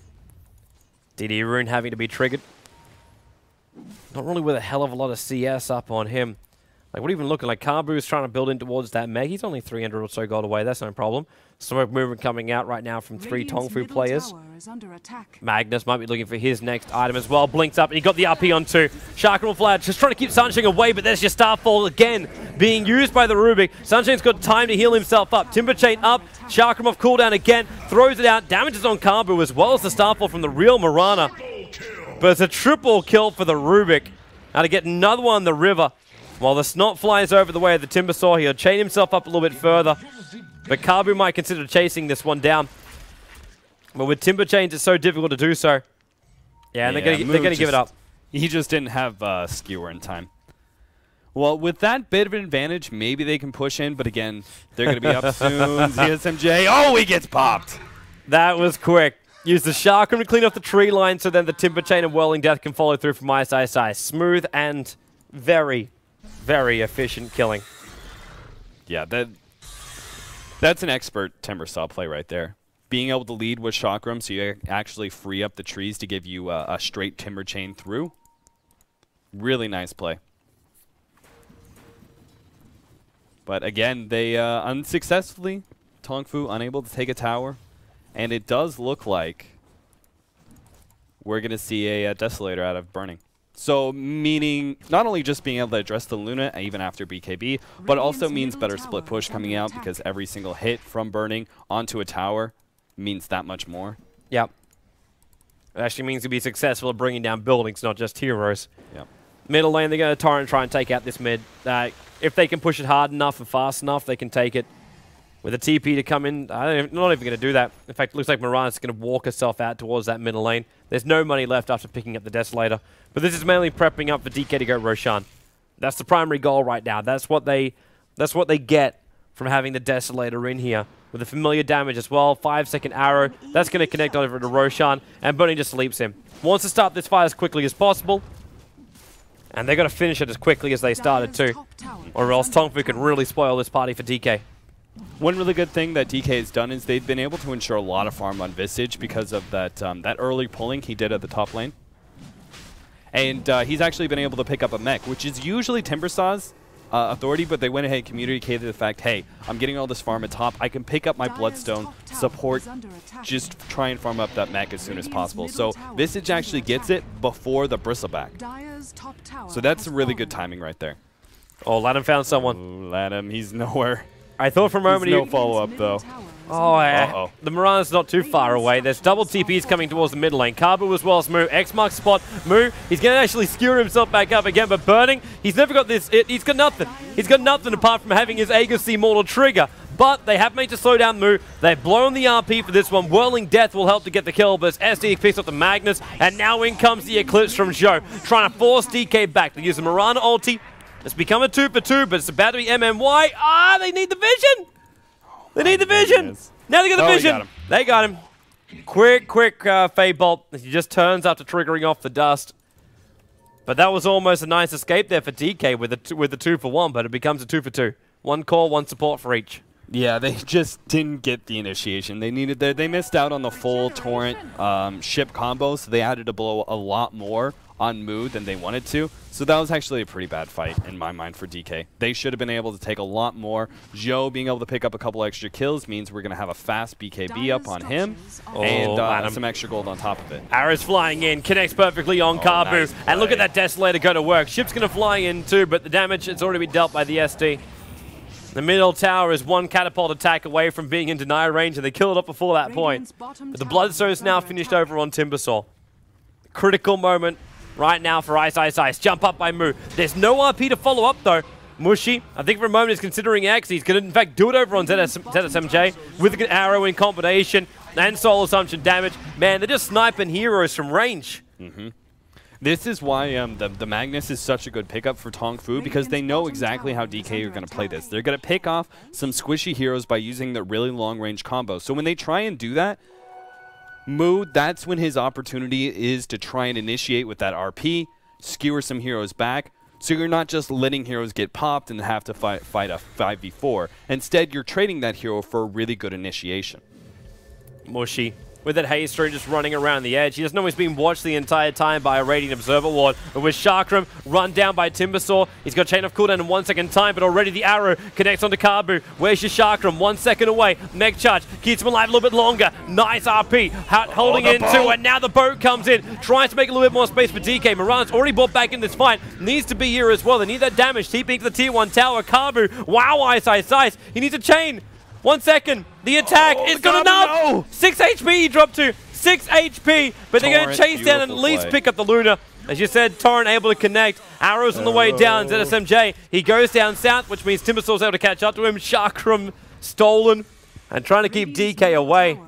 Speaker 1: DD Rune having to be triggered. Not really with a hell of a lot of CS up on him. Like, what even looking like? Kabu is trying to build in towards that Meg. He's only 300 or so gold away. That's no problem. Smoke movement coming out right now from three
Speaker 3: Radiant's
Speaker 1: Tongfu players. Magnus might be looking for his next item as well. Blinks up and he got the RP on two. Shark and Flash just trying to keep Sansheng away, but there's your Starfall again being used by the Rubik. Sansheng's got time to heal himself up. Timber Chain up. Chakram off cooldown again. Throws it out. Damages on Kabu as well as the Starfall from the real Mirana. But it's a triple kill for the Rubik. Now to get another one on the river. While the Snot flies over the way of the Timbersaw, he'll chain himself up a little bit further. But Kabu might consider chasing this one down. But with Timber Chains, it's so difficult to do so. Yeah, and they're
Speaker 2: Yeah,
Speaker 1: going to they're give it up.
Speaker 2: He just didn't have uh, skewer in time. Well, with that bit of an advantage, maybe they can push in, but again, they're going to be up soon. ZSMJ, oh, he gets popped.
Speaker 1: That was quick. Use the Chakram to clean off the tree line so then the Timber Chain and Whirling Death can follow through from Ice Ice Ice. Smooth and very, very efficient killing.
Speaker 2: Yeah, that that's an expert Timbersaw play right there. Being able to lead with chakram, so you actually free up the trees to give you a, a straight timber chain through. Really nice play. But again, they uh, unsuccessfully, Tongfu unable to take a tower, and it does look like we're going to see a, uh Desolator out of Burning. So, meaning not only just being able to address the Luna even after BKB, but also means better split push coming out because every single hit from Burning onto a tower means that much more.
Speaker 1: Yep. It actually means to be successful at bringing down buildings, not just heroes.
Speaker 2: Yep.
Speaker 1: Middle lane, they're going to try and try and take out this mid. Uh, if they can push it hard enough and fast enough, they can take it. With a TP to come in, I don't even, not even going to do that. In fact, it looks like Mirana's going to walk herself out towards that middle lane. There's no money left after picking up the Desolator. But this is mainly prepping up for DK to go Roshan. That's the primary goal right now. That's what they that's what they get from having the Desolator in here. With the familiar damage as well. Five second arrow. That's going to connect over to Roshan. And Bunny just leaps him. Wants to start this fight as quickly as possible. And they're going to finish it as quickly as they started too. Or else Tongfu can really spoil this party for DK.
Speaker 2: One really good thing that DK has done is they've been able to ensure a lot of farm on Visage because of that um, that early pulling he did at the top lane. And uh, he's actually been able to pick up a mech, which is usually Timbersaw's uh, authority, but they went ahead and communicated the fact, hey, I'm getting all this farm at top. I can pick up my
Speaker 3: Dire's
Speaker 2: Bloodstone, support,
Speaker 3: is under attack.
Speaker 2: just try and farm up that mech as soon as possible. So
Speaker 3: middle
Speaker 2: Visage actually gets it before the Bristleback.
Speaker 3: Dire's top tower
Speaker 2: So that's really good timing right there.
Speaker 1: Oh, LaNm found someone.
Speaker 2: Ooh, let him. He's nowhere.
Speaker 1: I thought for a moment
Speaker 2: no
Speaker 1: he...
Speaker 2: follow-up, though.
Speaker 3: middle tower is
Speaker 1: Oh,
Speaker 3: under
Speaker 1: yeah.
Speaker 2: Uh-oh.
Speaker 1: The Mirana's not too far away. There's double TPs coming towards the middle lane. Kabu as well as Mu. X marks spot. Mu, he's going to actually skewer himself back up again, but Burning, he's never got this. It, he's got nothing. He's got nothing apart from having his Aegis Mortal trigger. But they have managed to slow down Mu. They've blown the RP for this one. Whirling Death will help to get the kill, but as SD picks up the Magnus, and now in comes the Eclipse from Zhou, trying to force DK back. They use the Mirana ulti. It's become a two for two, but it's about to be MMY. Ah, they need the vision! They need the vision! Now they got the
Speaker 2: Oh,
Speaker 1: vision!
Speaker 2: got.
Speaker 1: They got him. Quick, quick uh, Fade Bolt. He just turns after triggering off the dust. But that was almost a nice escape there for DK with the, with the two for one, but it becomes a two for two. One core, one support for each.
Speaker 2: Yeah, they just didn't get the initiation. They needed the, they missed out on the full torrent um, ship combo, so they had to blow a lot more on Mu than they wanted to. So that was actually a pretty bad fight in my mind for DK. They should have been able to take a lot more. Zhou being able to pick up a couple extra kills means we're going to have a fast BKB up on him
Speaker 3: Oh,
Speaker 2: and uh, some extra gold on top of it.
Speaker 1: Arrows flying in, connects perfectly on
Speaker 2: Oh,
Speaker 1: Kabu.
Speaker 2: nice
Speaker 1: and look at
Speaker 2: play.
Speaker 1: that Desolator go to work. Ship's going to fly in too, but the damage has already been dealt by the SD. The middle tower is one catapult attack away from being in deny range, and they killed it up before that point.
Speaker 3: Radiant's bottom
Speaker 1: But the
Speaker 3: tower
Speaker 1: Bloodstone's
Speaker 3: is
Speaker 1: now finished
Speaker 3: attack.
Speaker 1: over on Timbersaw. Critical moment right now for Ice Ice Ice. Jump up by Mu. There's no RP to follow up though. Mushi, I think for a moment is considering X. He's going to in fact do it over on ZS- ZSMJ with an arrow in combination and soul assumption damage. Man, they're just sniping heroes from range.
Speaker 2: This is why um, the, the Magnus is such a good pickup for Tongfu because they know exactly how DK are going to play this. They're going to pick off some squishy heroes by using the really long range combo. So when they try and do that, Mu, that's when his opportunity is to try and initiate with that RP, skewer some heroes back. So you're not just letting heroes get popped and have to fight, fight a 5v4. Instead, you're trading that hero for a really good initiation.
Speaker 1: Mushi with that haze stream just running around the edge. He doesn't know he's being watched the entire time by a Radiant Observer Ward. But with Chakram run down by Timbersaw, he's got Chain of Cooldown in one second time, but already the arrow connects onto Kabu. Where's your Chakram? One second away. Mech charge keeps him alive a little bit longer. Nice RP. Ha holding
Speaker 2: Oh,
Speaker 1: into,
Speaker 2: boat.
Speaker 1: and now the boat comes in. Tries to make a little bit more space for DK. Moran's already brought back in this fight. Needs to be here as well. They need that damage. TPing to the tier 1 tower. Kabu. Wow, Ice Ice Ice. He needs a chain. One second. The attack
Speaker 2: Oh,
Speaker 1: is
Speaker 2: the
Speaker 1: good
Speaker 2: Kabu,
Speaker 1: enough.
Speaker 2: no.
Speaker 1: 6 HP he dropped to. 6 HP. But they're going to chase down and at least
Speaker 2: play.
Speaker 1: pick up the Luna. As you said, Torrent able to connect. Arrows on the way down. ZSMJ. He goes down south, which means Timbersaw's able to catch up to him. Chakram stolen. And trying to keep DK away.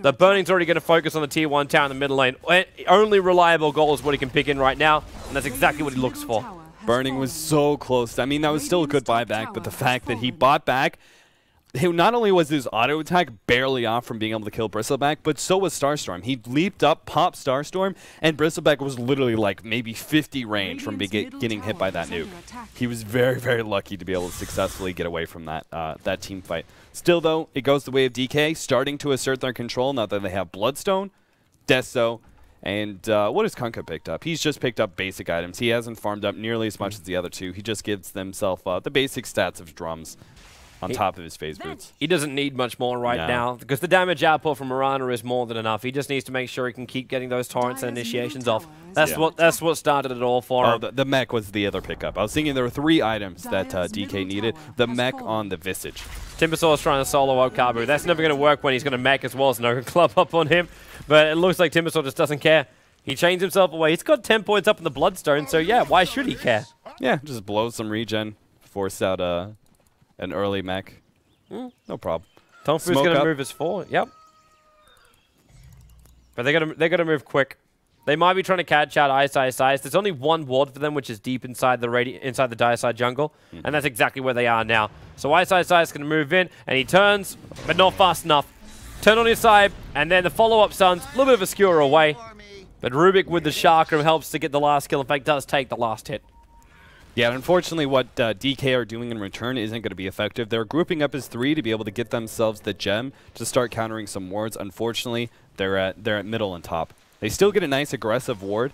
Speaker 1: The Burning's already going to focus on the tier 1 tower in the middle lane. Eh, Only reliable goal is what he can pick in right now. And that's exactly what he looks for.
Speaker 2: Burning was so close. I mean, that was still a good buyback, but the fact that he bought back, not only was his auto attack barely off from being able to kill Bristleback, but so was Starstorm. He leaped up, popped Starstorm, and Bristleback was literally like maybe 50 range from getting hit by that nuke. He was very, very lucky to be able to successfully get away from that uh, that team fight. Still, though, it goes the way of DK, starting to assert their control now that they have Bloodstone, Deso, and uh, what has Kunkka picked up? He's just picked up basic items. He hasn't farmed up nearly as much as the other two. He just gives himself uh, the basic stats of drums on
Speaker 1: He-
Speaker 2: top of his phase boots.
Speaker 1: He doesn't need much more right
Speaker 2: No.
Speaker 1: now because the damage output from Mirana is more than enough. He just needs to make sure he can keep getting those torrents and initiations off. That's
Speaker 3: under
Speaker 1: what that's what started it all for
Speaker 2: Oh,
Speaker 1: him.
Speaker 2: the, the mech was the other pickup. I was thinking there were three items that uh, DK needed. The mech
Speaker 3: fallen.
Speaker 2: on the Visage.
Speaker 1: Timbersaw is trying to solo out Kabu. That's never going to work when he's going to mech as well as no club up on him. But it looks like Timbersaw just doesn't care. He chains himself away. He's got 10 points up in the Bloodstone, so yeah, why should he care?
Speaker 2: Yeah, just blow some regen, force out uh, an early mech.
Speaker 1: Hmm.
Speaker 2: No problem.
Speaker 1: Tongfu's
Speaker 2: Smoke
Speaker 1: going to
Speaker 2: up.
Speaker 1: move his forward. Yep. But they're going to they're going to move quick. They might be trying to catch out Ice Ice Ice. There's only one ward for them, which is deep inside the radi- inside the dire side jungle, and that's exactly where they are now. So Ice Ice Ice is going to move in, and he turns, but not fast enough. Turn on his side, and then the follow-up stuns, a little bit of a skewer away. But Rubik with the Chakram helps to get the last kill. In fact, does take the last hit.
Speaker 2: Yeah, unfortunately, what uh, DK are doing in return isn't going to be effective. They're grouping up as three to be able to get themselves the gem to start countering some wards. Unfortunately, they're at they're at middle and top. They still get a nice aggressive ward.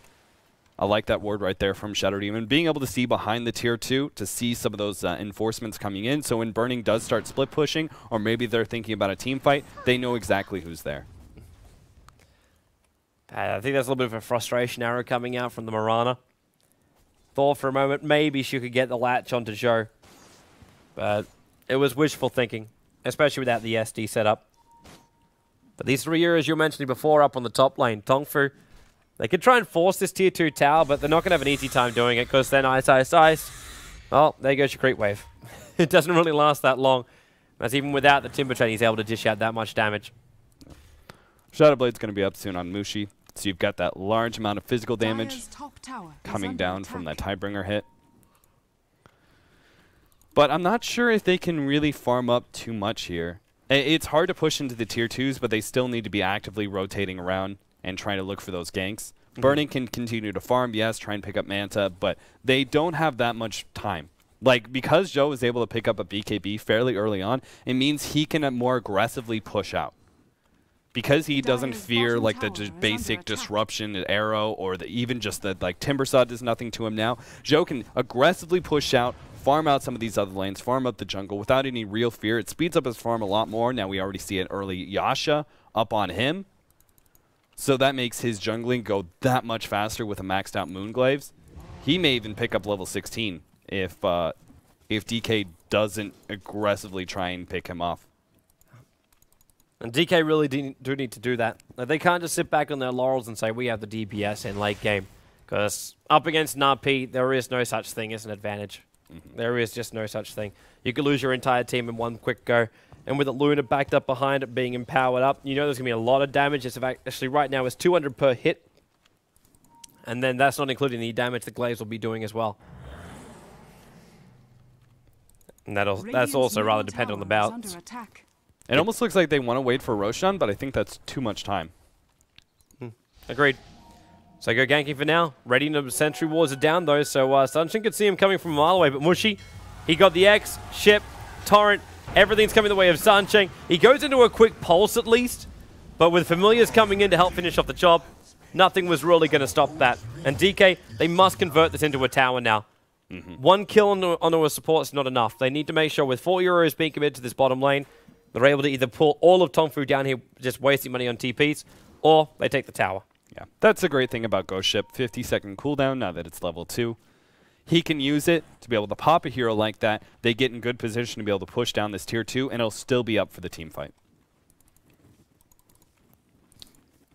Speaker 2: I like that ward right there from Shadow Demon. Being able to see behind the tier 2 to see some of those uh, enforcements coming in. So when Burning does start split pushing, or maybe they're thinking about a team fight, they know exactly who's there.
Speaker 1: Uh, I think that's a little bit of a frustration arrow coming out from the Mirana. Thought for a moment maybe she could get the latch onto Zhou. But it was wishful thinking, especially without the SD setup. But these three heroes you were mentioning before up on the top lane, Tongfu, they could try and force this tier 2 tower, but they're not going to have an easy time doing it because then Ice Ice Ice. Well, there goes your creep wave. it doesn't really last that long. That's even without the Timber Chain, he's able to dish out that much damage.
Speaker 2: Shadowblade's going to be up soon on Mushi. So you've got that large amount of physical damage.
Speaker 3: Dire's top tower is
Speaker 2: coming
Speaker 3: under
Speaker 2: down from that
Speaker 3: attack.
Speaker 2: Tidebringer hit. But I'm not sure if they can really farm up too much here. I- It's hard to push into the tier 2s, but they still need to be actively rotating around and trying to look for those ganks. Mm-hmm. Burning can continue to farm, yes, try and pick up Manta, but they don't have that much time. Like, because Zhou was able to pick up a BKB fairly early on, it means he can more aggressively push out because he doesn't fear like the
Speaker 3: tower
Speaker 2: just
Speaker 3: is under
Speaker 2: basic disruption and arrow or the even just the like Timbersaw does nothing to him now. Zhou can aggressively push out, farm out some of these other lanes, farm up the jungle without any real fear. It speeds up his farm a lot more. Now we already see an early Yasha up on him. So that makes his jungling go that much faster with a maxed out Moon Glaives. He may even pick up level 16 if uh, if DK doesn't aggressively try and pick him off.
Speaker 1: And DK really do, do need to do that. Like, they can't just sit back on their laurels and say we have the DPS in late game. Because up against NAP, there is no such thing as an advantage. Mm-hmm. There is just no such thing. You could lose your entire team in one quick go. And with it Luna backed up behind it, being empowered up, you know there's going to be a lot of damage. It's actually right now it's 200 per hit. And then that's not including the damage the Glaives will be doing as well. And that'll, that's also rather
Speaker 3: middle
Speaker 1: dependent on the
Speaker 3: tower is
Speaker 1: bouts.
Speaker 3: under attack.
Speaker 2: It almost looks like they want to wait for Roshan, but I think that's too much time.
Speaker 1: Agreed. So go ganking for now. Ready to Sentry Wars are down though, so uh, Sansheng could see him coming from a mile away, but Mushi, he got the X, Ship, Torrent, everything's coming the way of Sansheng. He goes into a quick pulse at least, But with familiars coming in to help finish off the job, nothing was really going to stop that. And DK, they must convert this into a tower now. One kill onto, onto a support is not enough. They need to make sure with four euros being committed to this bottom lane, they're able to either pull all of Tongfu down here, just wasting money on TPs, or they take the tower.
Speaker 2: Yeah, that's the great thing about Ghost Ship. 50 second cooldown now that it's level 2. He can use it to be able to pop a hero like that. They get in good position to be able to push down this tier 2, and it'll still be up for the team fight.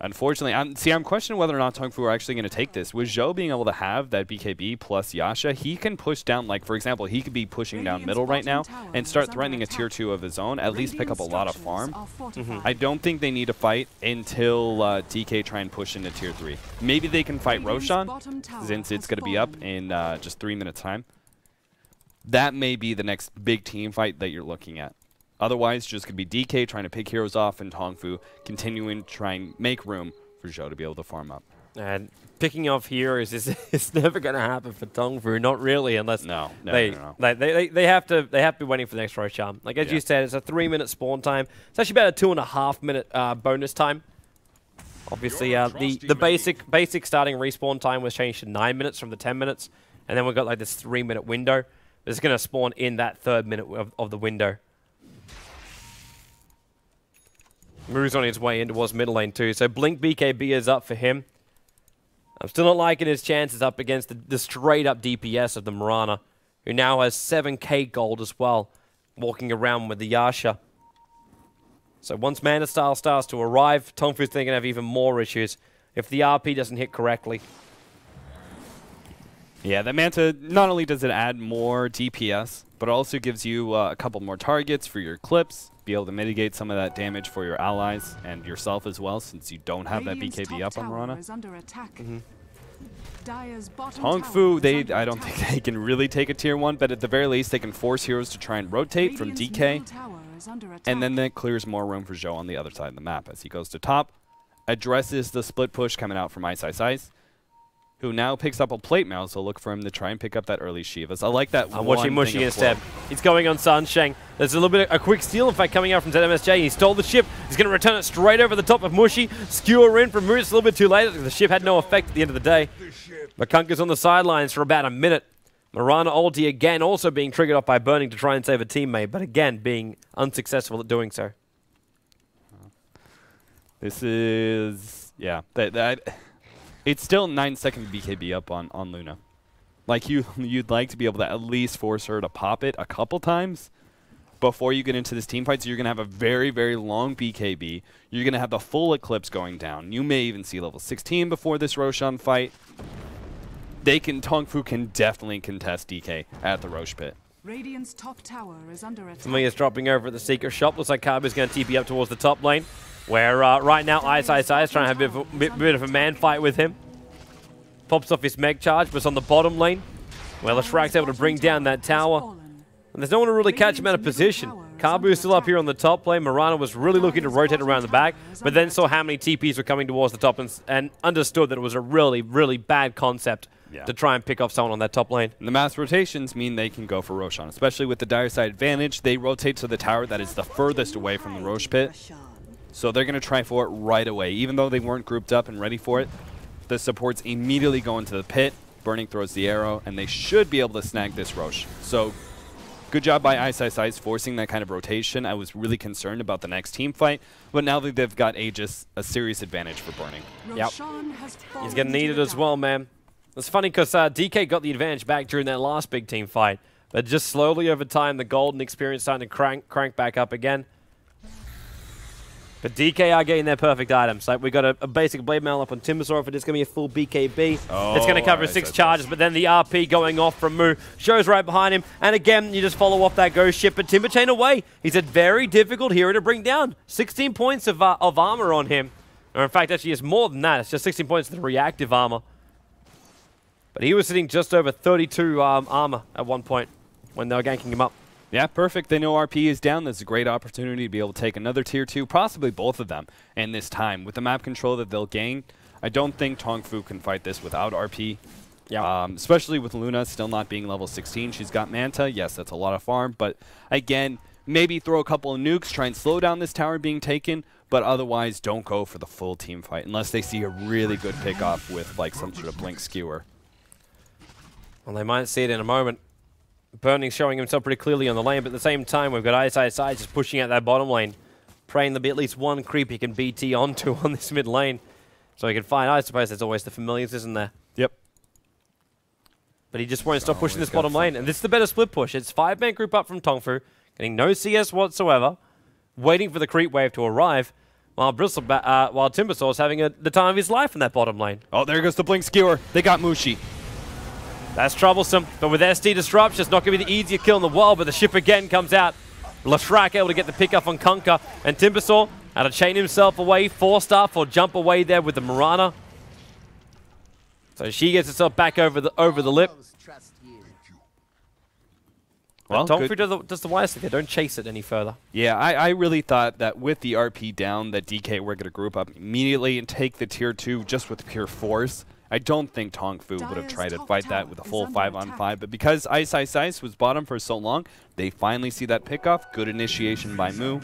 Speaker 2: Unfortunately, I'm, see, I'm questioning whether or not Tongfu are actually going to take this. With Zhou being able to have that BKB plus Yasha, he can push down, like, for example, he could be pushing down middle right now and start
Speaker 3: under
Speaker 2: threatening a tier 2 of his own, at least pick up a lot of farm.
Speaker 3: are fortified.
Speaker 2: I don't think they need to fight until uh, DK try and push into tier 3. Maybe they can fight
Speaker 3: Radiant's
Speaker 2: Roshan,
Speaker 3: bottom
Speaker 2: since it's going to be up in uh, just three minutes time. That may be the next big team fight that you're looking at. Otherwise, just going to be DK trying to pick heroes off and Tongfu continuing to try and make room for Zhou to be able to farm up.
Speaker 1: And picking off heroes is it's never going to happen for Tongfu, not really, unless
Speaker 2: No, no,
Speaker 1: they,
Speaker 2: no, no.
Speaker 1: They, they, they, they have to they have to be waiting for the next Roshan. Like as
Speaker 2: Yeah.
Speaker 1: you said, it's a three minute spawn time. It's actually about a two and a half minute uh, bonus time. Obviously, uh, the the basic basic starting respawn time was changed to nine minutes from the ten minutes, and then we've got like this three minute window. It's going to spawn in that third minute of, of the window. Mu's on his way in towards middle lane too. So Blink BKB is up for him. I'm still not liking his chances up against the, the straight up DPS of the Mirana, who now has 7k gold as well, walking around with the Yasha. So once Manta Style starts to arrive, Tongfu's going to have even more issues if the RP doesn't hit correctly.
Speaker 2: Yeah, that Manta, not only does it add more DPS, but also gives you uh, a couple more targets for your clips, be able to mitigate some of that damage for your allies and yourself as well, since you don't have that BKB up on
Speaker 3: tower
Speaker 2: Mirana.
Speaker 3: is under attack.
Speaker 1: Mm-hmm.
Speaker 3: Tongfu,
Speaker 2: they I don't
Speaker 3: attack.
Speaker 2: think they can really take a tier one, but at the very least they can force heroes to try and rotate from DK,
Speaker 3: middle tower is under attack.
Speaker 2: and then that clears more room for Zhou on the other side of the map as he goes to top, addresses the split push coming out from Ice Ice Ice, who now picks up a plate mail, so look for him to try and pick up that early Shivas. I like that.
Speaker 1: I'm watching
Speaker 2: Mushi
Speaker 1: instead. He's going on Sansheng. There's a little bit of a quick steal, in fact, coming out from ZSMJ. He stole the ship. He's going to return it straight over the top of Mushi. Skewer in from Moose. It's a little bit too late. The ship had no effect at the end of the day. McCunker's on the sidelines for about a minute. Mirana ulti again also being triggered off by Burning to try and save a teammate, but again being unsuccessful at doing so.
Speaker 2: This is yeah. That that it's still nine second BKB up on on Luna. Like you you'd like to be able to at least force her to pop it a couple times before you get into this team fight. So you're gonna have a very very long BKB. You're gonna have the full eclipse going down. You may even see level 16 before this Roshan fight. They can Tongfu can definitely contest DK at the Rosh pit.
Speaker 3: Radiant's top tower is under attack.
Speaker 1: Familia's dropping over at the Secret Shop. Looks like Kabu's going to TP up towards the top lane, where uh, right now Ice Ice Ice trying to have a bit of a, bit, bit of a man fight with him. Pops off his Meg Charge, but it's on the bottom lane, where Lashrak's able to bring down that tower. And there's no one to really catch him out of position. Kabu is still up here on the top lane. Mirana was really looking to rotate around the back, but then saw how many TPs were coming towards the top and, and understood that it was a really, really bad concept
Speaker 2: Yeah.
Speaker 1: to try and pick off someone on that top lane.
Speaker 2: And the mass rotations mean they can go for Roshan, especially with the dire side advantage. They rotate to the tower that is the furthest away from the Rosh pit. So they're going to try for it right away. Even though they weren't grouped up and ready for it, the supports immediately go into the pit. Burning throws the arrow, and they should be able to snag this Rosh. So good job by Ice Ice Ice forcing that kind of rotation. I was really concerned about the next team fight, but now that they've got Aegis, a serious advantage for Burning.
Speaker 1: Yep. He's
Speaker 3: fallen
Speaker 1: going to need it as well, man. It's funny because uh, DK got the advantage back during that last big team fight, but just slowly over time, the golden experience starting to crank, crank back up again. But DK are getting their perfect items. Like we got a, a basic blade mail up on Timbersaw for just going to be a full BKB.
Speaker 2: Oh,
Speaker 1: it's going to cover six charges, but then the RP going off from Mu shows right behind him. And again, you just follow off that ghost ship, but Timber Chain away. He's a very difficult hero to bring down. 16 points of, uh, of armor on him. Or in fact, actually, it's more than that. It's just 16 points of the reactive armor. But he was sitting just over 32 um, armor at one point when they were ganking him up.
Speaker 2: Yeah, perfect. They know RP is down. There's a great opportunity to be able to take another tier two, possibly both of them, in this time. With the map control that they'll gain, I don't think Tongfu can fight this without RP.
Speaker 1: Yeah.
Speaker 2: Um, especially with Luna still not being level 16. She's got Manta. Yes, that's a lot of farm. But again, maybe throw a couple of nukes, try and slow down this tower being taken. but otherwise don't go for the full team fight unless they see a really good pick pickoff with like some sort of blink skewer.
Speaker 1: Well, they might see it in a moment. Burning showing himself pretty clearly on the lane, but at the same time, we've got Ice Side just pushing out that bottom lane, praying there'll be at least one creep he can BT onto on this mid lane. So he can find, I suppose there's always the familiars, isn't there?
Speaker 2: Yep.
Speaker 1: But he just won't stop
Speaker 2: Oh,
Speaker 1: pushing this bottom lane. And this is the better split push. It's five-man group up from Tongfu, getting no CS whatsoever, waiting for the creep wave to arrive, while Bristleback, uh, while Timbersaw's having a, the time of his life in that bottom lane.
Speaker 2: Oh, there goes the blink skewer. They got Mushi.
Speaker 1: That's troublesome. But with SD Disruption, it's not going to be the easiest kill in the world, but the ship again comes out. Lashrak able to get the pick up on Kunkka, and Timbersaw had to chain himself away, forced up or jump away there with the Mirana. So she gets herself back over the over the lip.
Speaker 2: Well,
Speaker 1: Don't
Speaker 2: good-
Speaker 1: does the, does the wise thing there. Don't chase it any further.
Speaker 2: Yeah, I, I really thought that with the RP down, that DK were going to group up immediately and take the tier two just with pure force. I don't think Tongfu would have tried to fight that with a full
Speaker 3: under
Speaker 2: five on
Speaker 3: attack.
Speaker 2: five, but because Ice Ice Ice was bottom for so long, they finally see that pickoff. Good initiation by Mu,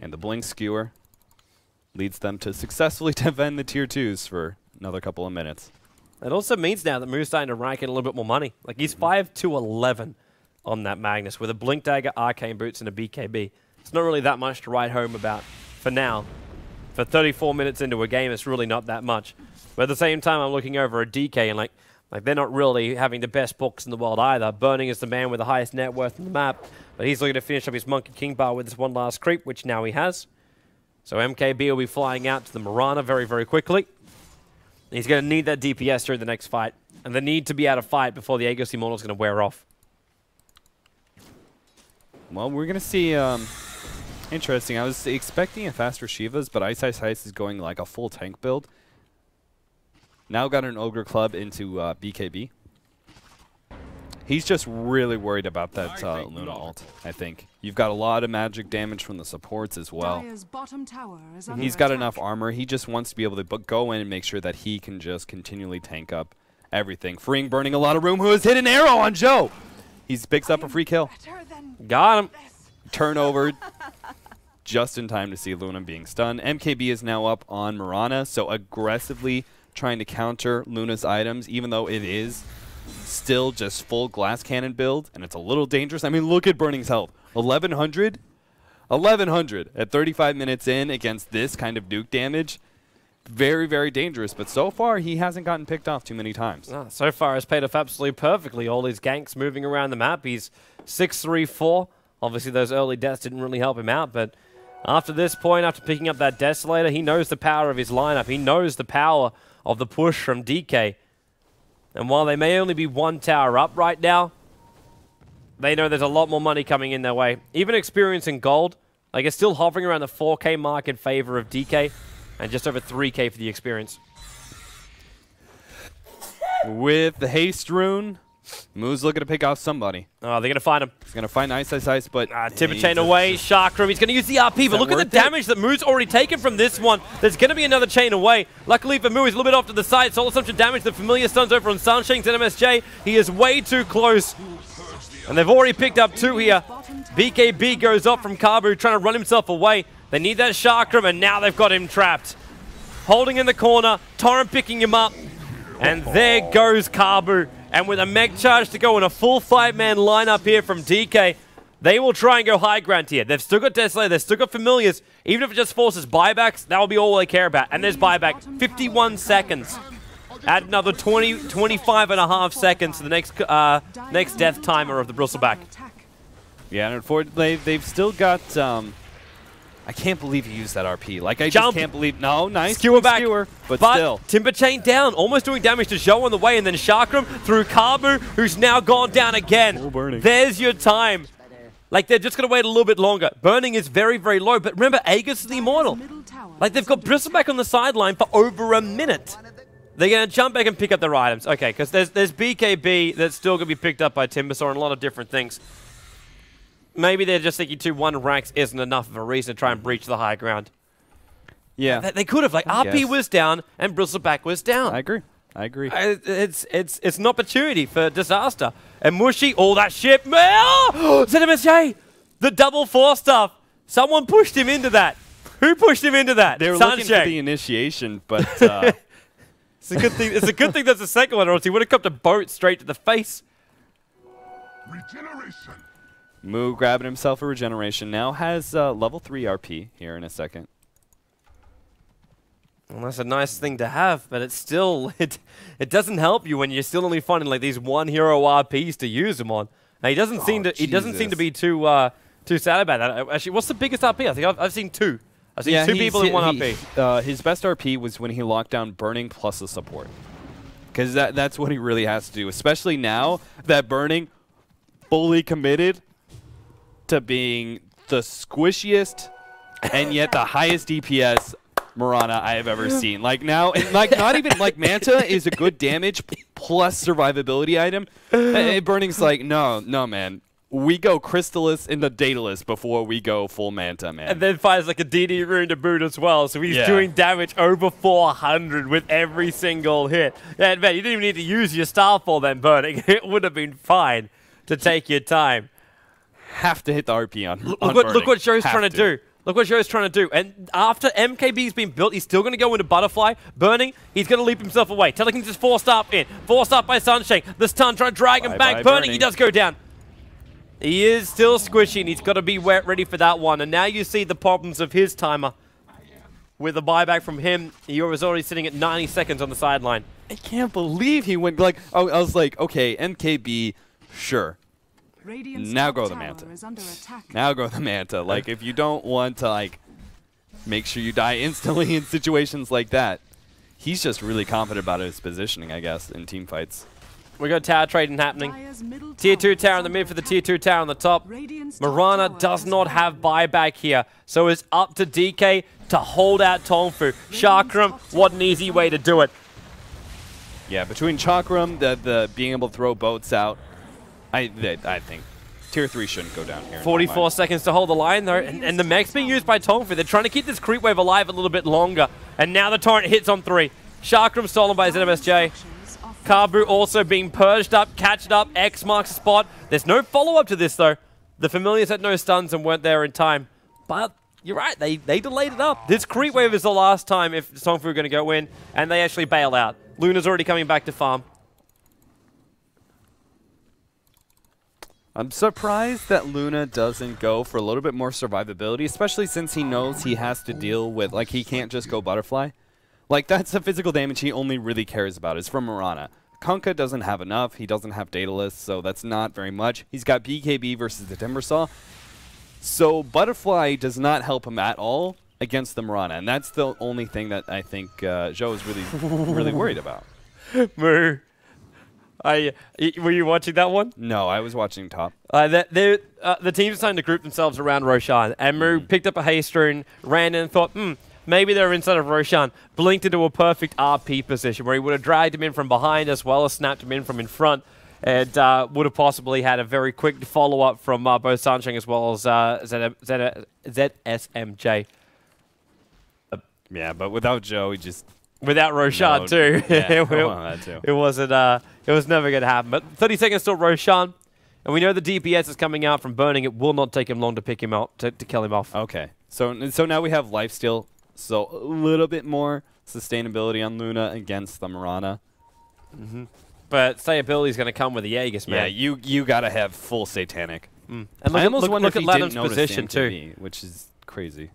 Speaker 2: and the blink skewer leads them to successfully defend the tier twos for another couple of minutes.
Speaker 1: It also means now that Mu's starting to rank in a little bit more money. Like he's mm-hmm. 5 to 11 on that Magnus with a Blink Dagger, Arcane Boots, and a BKB. It's not really that much to write home about for now. For 34 minutes into a game, it's really not that much. But at the same time, I'm looking over a DK and like, like they're not really having the best books in the world either. Burning is the man with the highest net worth on the map, but he's looking to finish up his Monkey King bar with this one last creep, which now he has. So MKB will be flying out to the Mirana very, very quickly. He's going to need that DPS during the next fight, and the need to be out of fight before the Aegis Immortal is going to wear off.
Speaker 2: Well, we're gonna see. Um, interesting. I was expecting a faster Shivas, but Ice Ice Ice is going like a full tank build. Now got an Ogre Club into uh, BKB. He's just really worried about that uh, Luna ult. I think you've got a lot of magic damage from the supports as well.
Speaker 3: Tower is under
Speaker 2: He's got
Speaker 3: attack.
Speaker 2: enough armor. He just wants to be able to bu- go in and make sure that he can just continually tank up everything. Freeing burning a lot of room. Who has hit an arrow on Zhou? He picks up a free kill.
Speaker 1: Got him.
Speaker 2: turnover just in time to see Luna being stunned. MKB is now up on Mirana, so aggressively trying to counter Luna's items, even though it is still just full glass cannon build, and it's a little dangerous. I mean, look at Burning's health. 1100? 1100 at 35 minutes in against this kind of nuke damage. Very, very dangerous, but so far he hasn't gotten picked off too many times.
Speaker 1: Ah, so far, has paid off absolutely perfectly. All his ganks moving around the map. He's 6 3 4. Obviously, those early deaths didn't really help him out, but after this point, after picking up that Desolator, he knows the power of his lineup. He knows the power of the push from DK. And while they may only be one tower up right now, they know there's a lot more money coming in their way. Even experience experiencing gold, like it's still hovering around the 4K mark in favor of DK, and just over 3K for the experience.
Speaker 2: With the haste rune, Mu's looking to pick off somebody.
Speaker 1: Oh, they're going to find him.
Speaker 2: He's going to find Ice Ice Ice, but...
Speaker 1: Uh, chain away, Chakram. He's going to use the RP, but look at the
Speaker 2: worth it?
Speaker 1: damage that Mu's already taken from this one. There's going to be another chain away. Luckily for Mu, he's a little bit off to the side. Soul Assumption damage. The familiar stuns over on Sansheng's and MSJ. He is way too close. And they've already picked up two here. BKB goes up from Kabu, trying to run himself away. They need that Chakram, and now they've got him trapped. Holding in the corner, Torrent picking him up. And there goes Kabu. And with a mech charge to go in a full five-man lineup here from DK, they will try and go high ground here. They've still got Desolator, they've still got Familiars. Even if it just forces buybacks, that will be all they care about. And there's buyback, 51 seconds. Add another 20, 25 and a half seconds to the next uh, next death timer of the Bristleback.
Speaker 2: Yeah, and unfortunately, they've still got. Um, I can't believe you used that RP. Like I
Speaker 1: Jump.
Speaker 2: just can't believe. No, nice
Speaker 1: Skewer back.
Speaker 2: skewer, but,
Speaker 1: but
Speaker 2: still.
Speaker 1: Timber Chain down, almost doing damage to Zhou on the way, and then Chakram through Kabu, who's now gone down again.
Speaker 2: Full burning.
Speaker 1: There's your time. Like, they're just going to wait a little bit longer. Burning is very, very low, but remember, Aegis is the Immortal. Like, they've got Bristleback on the sideline for over a minute. They're going to jump back and pick up their items. Okay, because there's, there's BKB that's still going to be picked up by Timbersaw and a lot of different things. Maybe they're just thinking 2-1 ranks isn't enough of a reason to try and breach the high ground.
Speaker 2: yeah,
Speaker 1: They, they could have. Like,
Speaker 2: I
Speaker 1: RP
Speaker 2: guess.
Speaker 1: was down and Bristleback was down.
Speaker 2: I agree. I agree.
Speaker 1: I- It's it's it's an opportunity for disaster. And Mushi, all that shit. Oh! ZSMJ! The double four stuff. Someone pushed him into that. Who pushed him into that?
Speaker 2: They were looking for
Speaker 1: Sansheng.
Speaker 2: the initiation, but uh,
Speaker 1: It's a good thing. It's a good thing that's the second one, or else he would have copped a boat straight to the face.
Speaker 4: Regeneration.
Speaker 2: Mu grabbing himself a regeneration. Now has uh, level 3 RP here in a second.
Speaker 1: Well, that's a nice thing to have, but it's still it. It doesn't help you when you're still only finding like these one hero RPs to use them on. Now he doesn't seem to. He doesn't seem to be too uh, too sad about that. Uh, Actually, what's the biggest RP? I think I've, I've seen two. I've seen two people in one
Speaker 2: he-
Speaker 1: RP.
Speaker 2: Uh, his best RP was when he locked down Burning plus the support. Because that, that's what he really has to do, especially now that Burning fully committed to being the squishiest and yet the highest DPS Mirana I have ever seen. Like now, like not even like Manta is a good damage plus survivability item. and Burning's like, no, no, man. We go Crystalys into Daedalus before we go full Manta, man.
Speaker 1: And then fires like a DD rune to boot as well, so he's
Speaker 2: Yeah.
Speaker 1: doing damage over 400 with every single hit. Yeah, and man, you didn't even need to use your Starfall then, Burning. It would have been fine to take your time.
Speaker 2: Have to hit the OP on.
Speaker 1: Look
Speaker 2: on
Speaker 1: what, look what Zhou's
Speaker 2: Have
Speaker 1: trying to, do. Look what Zhou's trying to do. And after MKB's been built, he's still going to go into Butterfly. Burning, he's going to leap himself away. Telekin just forced up in. Forced up by Sansheng. This time trying to drag him
Speaker 2: Bye-bye,
Speaker 1: back. Burning, he does go down. He is still squishy, and he's got to be wet ready for that one. And now you see the problems of his timer. With a buyback from him, he was already sitting at 90 seconds on the sideline.
Speaker 2: I can't believe he went like. Oh, I was like, okay, MKB, sure.
Speaker 3: Radiant's
Speaker 2: Now
Speaker 3: top
Speaker 2: go the Manta.
Speaker 3: is under attack.
Speaker 2: Now go the Manta. Like, if you don't want to like make sure you die instantly in situations like that, he's just really confident about his positioning, I guess, in team fights.
Speaker 1: We got tower trading happening. Tier 2 tower in the mid for the tier 2 tower on the top.
Speaker 3: Radiant's Mirana
Speaker 1: does not have buyback here, so it's up to DK to hold out Tongfu. Chakram, what an easy way to do it.
Speaker 2: Yeah, between Chakram, the the being able to throw boats out, I I think tier three shouldn't go down here.
Speaker 1: 44 seconds to hold the line though, and, and the mech's being used by Tongfu. They're trying to keep this creep wave alive a little bit longer, and now the torrent hits on three. Chakram stolen by
Speaker 3: ZSMJ.
Speaker 1: Kabu also being purged up, catched up, X marks spot. There's no follow-up to this though. The familiars had no stuns and weren't there in time. But you're right, they, they delayed it up. This creep wave is the last time if Tongfu are going to go in, and they actually bail out. Luna's already coming back to farm.
Speaker 2: I'm surprised that Luna doesn't go for a little bit more survivability, especially since he knows he has to deal with, like, he can't just go butterfly. Like, that's the physical damage he only really cares about, is from Mirana. Kunkka doesn't have enough, he doesn't have Daedalus, so that's not very much. He's got BKB versus the Timbersaw. So, Butterfly does not help him at all against the Mirana, and that's the only thing that I think uh, Zhou is really, really worried about.
Speaker 1: I, were you watching that one?
Speaker 2: No, I was watching top.
Speaker 1: Uh, the, the, uh, the teams starting to group themselves around Roshan. And Mu
Speaker 2: Mm.
Speaker 1: picked up a haste rune, ran in and thought, hmm, maybe they're inside of Roshan. Blinked into a perfect RP position where he would have dragged him in from behind as well as snapped him in from in front. And uh, would have possibly had a very quick follow up from uh, both Sansheng as well as uh, Z- Z- ZSMJ.
Speaker 2: Yeah, but without Zhou, he just
Speaker 1: Without Roshan,
Speaker 2: No,
Speaker 1: too.
Speaker 2: yeah,
Speaker 1: it,
Speaker 2: too.
Speaker 1: it wasn't. Uh, it was never going to happen. But 30 seconds till Roshan, and we know the DPS is coming out from burning. It will not take him long to pick him out to, to kill him off.
Speaker 2: Okay. So so now we have lifesteal. So a little bit more sustainability on Luna against the Mirana. Mhm.
Speaker 1: But stability is going to come with the Aegis, man.
Speaker 2: Yeah, you you gotta have full satanic.
Speaker 1: Mm. And look
Speaker 2: I almost
Speaker 1: look,
Speaker 2: wonder
Speaker 1: look
Speaker 2: if
Speaker 1: at
Speaker 2: he didn't notice
Speaker 1: position too.
Speaker 2: MKB, which is crazy.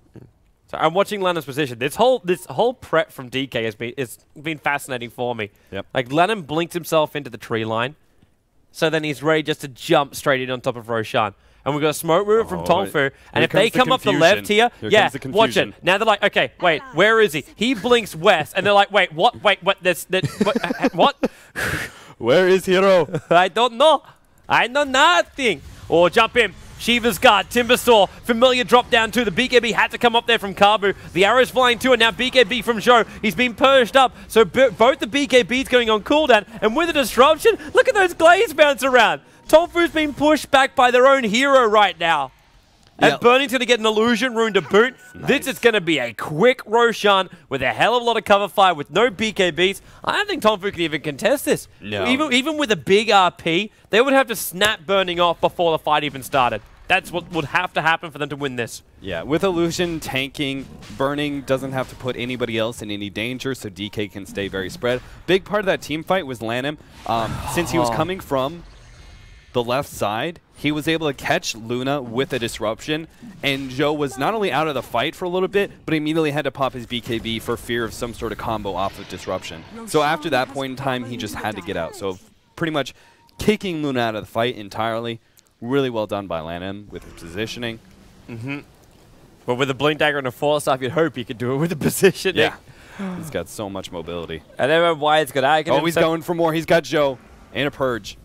Speaker 1: So I'm watching LaNm's position. This whole this whole prep from DK has been it's been fascinating for me.
Speaker 2: Yep.
Speaker 1: Like LaNm blinked himself into the tree line, so then he's ready just to jump straight in on top of Roshan. And we've got a smoke movement from
Speaker 2: Oh,
Speaker 1: Tongfu.
Speaker 2: here
Speaker 1: And if they
Speaker 2: comes the
Speaker 1: come up the left here,
Speaker 2: Here
Speaker 1: yeah,
Speaker 2: comes the
Speaker 1: watch it. Now they're like, okay, wait, where is he? He blinks west, and they're like, wait, what? Wait, what? This, that, what? Uh, what?
Speaker 2: Where is Hero?
Speaker 1: I don't know. I know nothing. Or jump in. Shiva's guard, Timbersaw, familiar drop down too. The BKB had to come up there from Kabu. The arrows flying too, and now BKB from Zhou. He's been purged up. So both the BKBs going on cooldown, and with the disruption, look at those glaives bounce around. Tongfu's been pushed back by their own hero right now. And. Burning's going to get an illusion rune to boot. This is going to be a quick Roshan with a hell of a lot of cover fire with no BKBs. I don't think Tongfu can even contest this.
Speaker 2: No.
Speaker 1: Even, even with a big RP, they would have to snap Burning off before the fight even started. That's what would have to happen for them to win this.
Speaker 2: Yeah, with Illusion tanking, Burning doesn't have to put anybody else in any danger, so DK can stay very spread. Big part of that team fight was LaNm. Um, since he was coming from the left side, he was able to catch Luna with a disruption, and Zhou was not only out of the fight for a little bit, but immediately had to pop his BKB for fear of some sort of combo off of disruption. So after that point in time, he just had to get out. So pretty much kicking Luna out of the fight entirely. Really well done by LaNm with his positioning. Mm-hmm.
Speaker 1: But with a blink dagger and a force staff, you'd hope he could do it with the positioning.
Speaker 2: Yeah. He's got so much mobility.
Speaker 1: I don't know why it's got Aghanim.
Speaker 2: Oh, he's
Speaker 1: so-
Speaker 2: going for more. He's got Zhou and a Purge.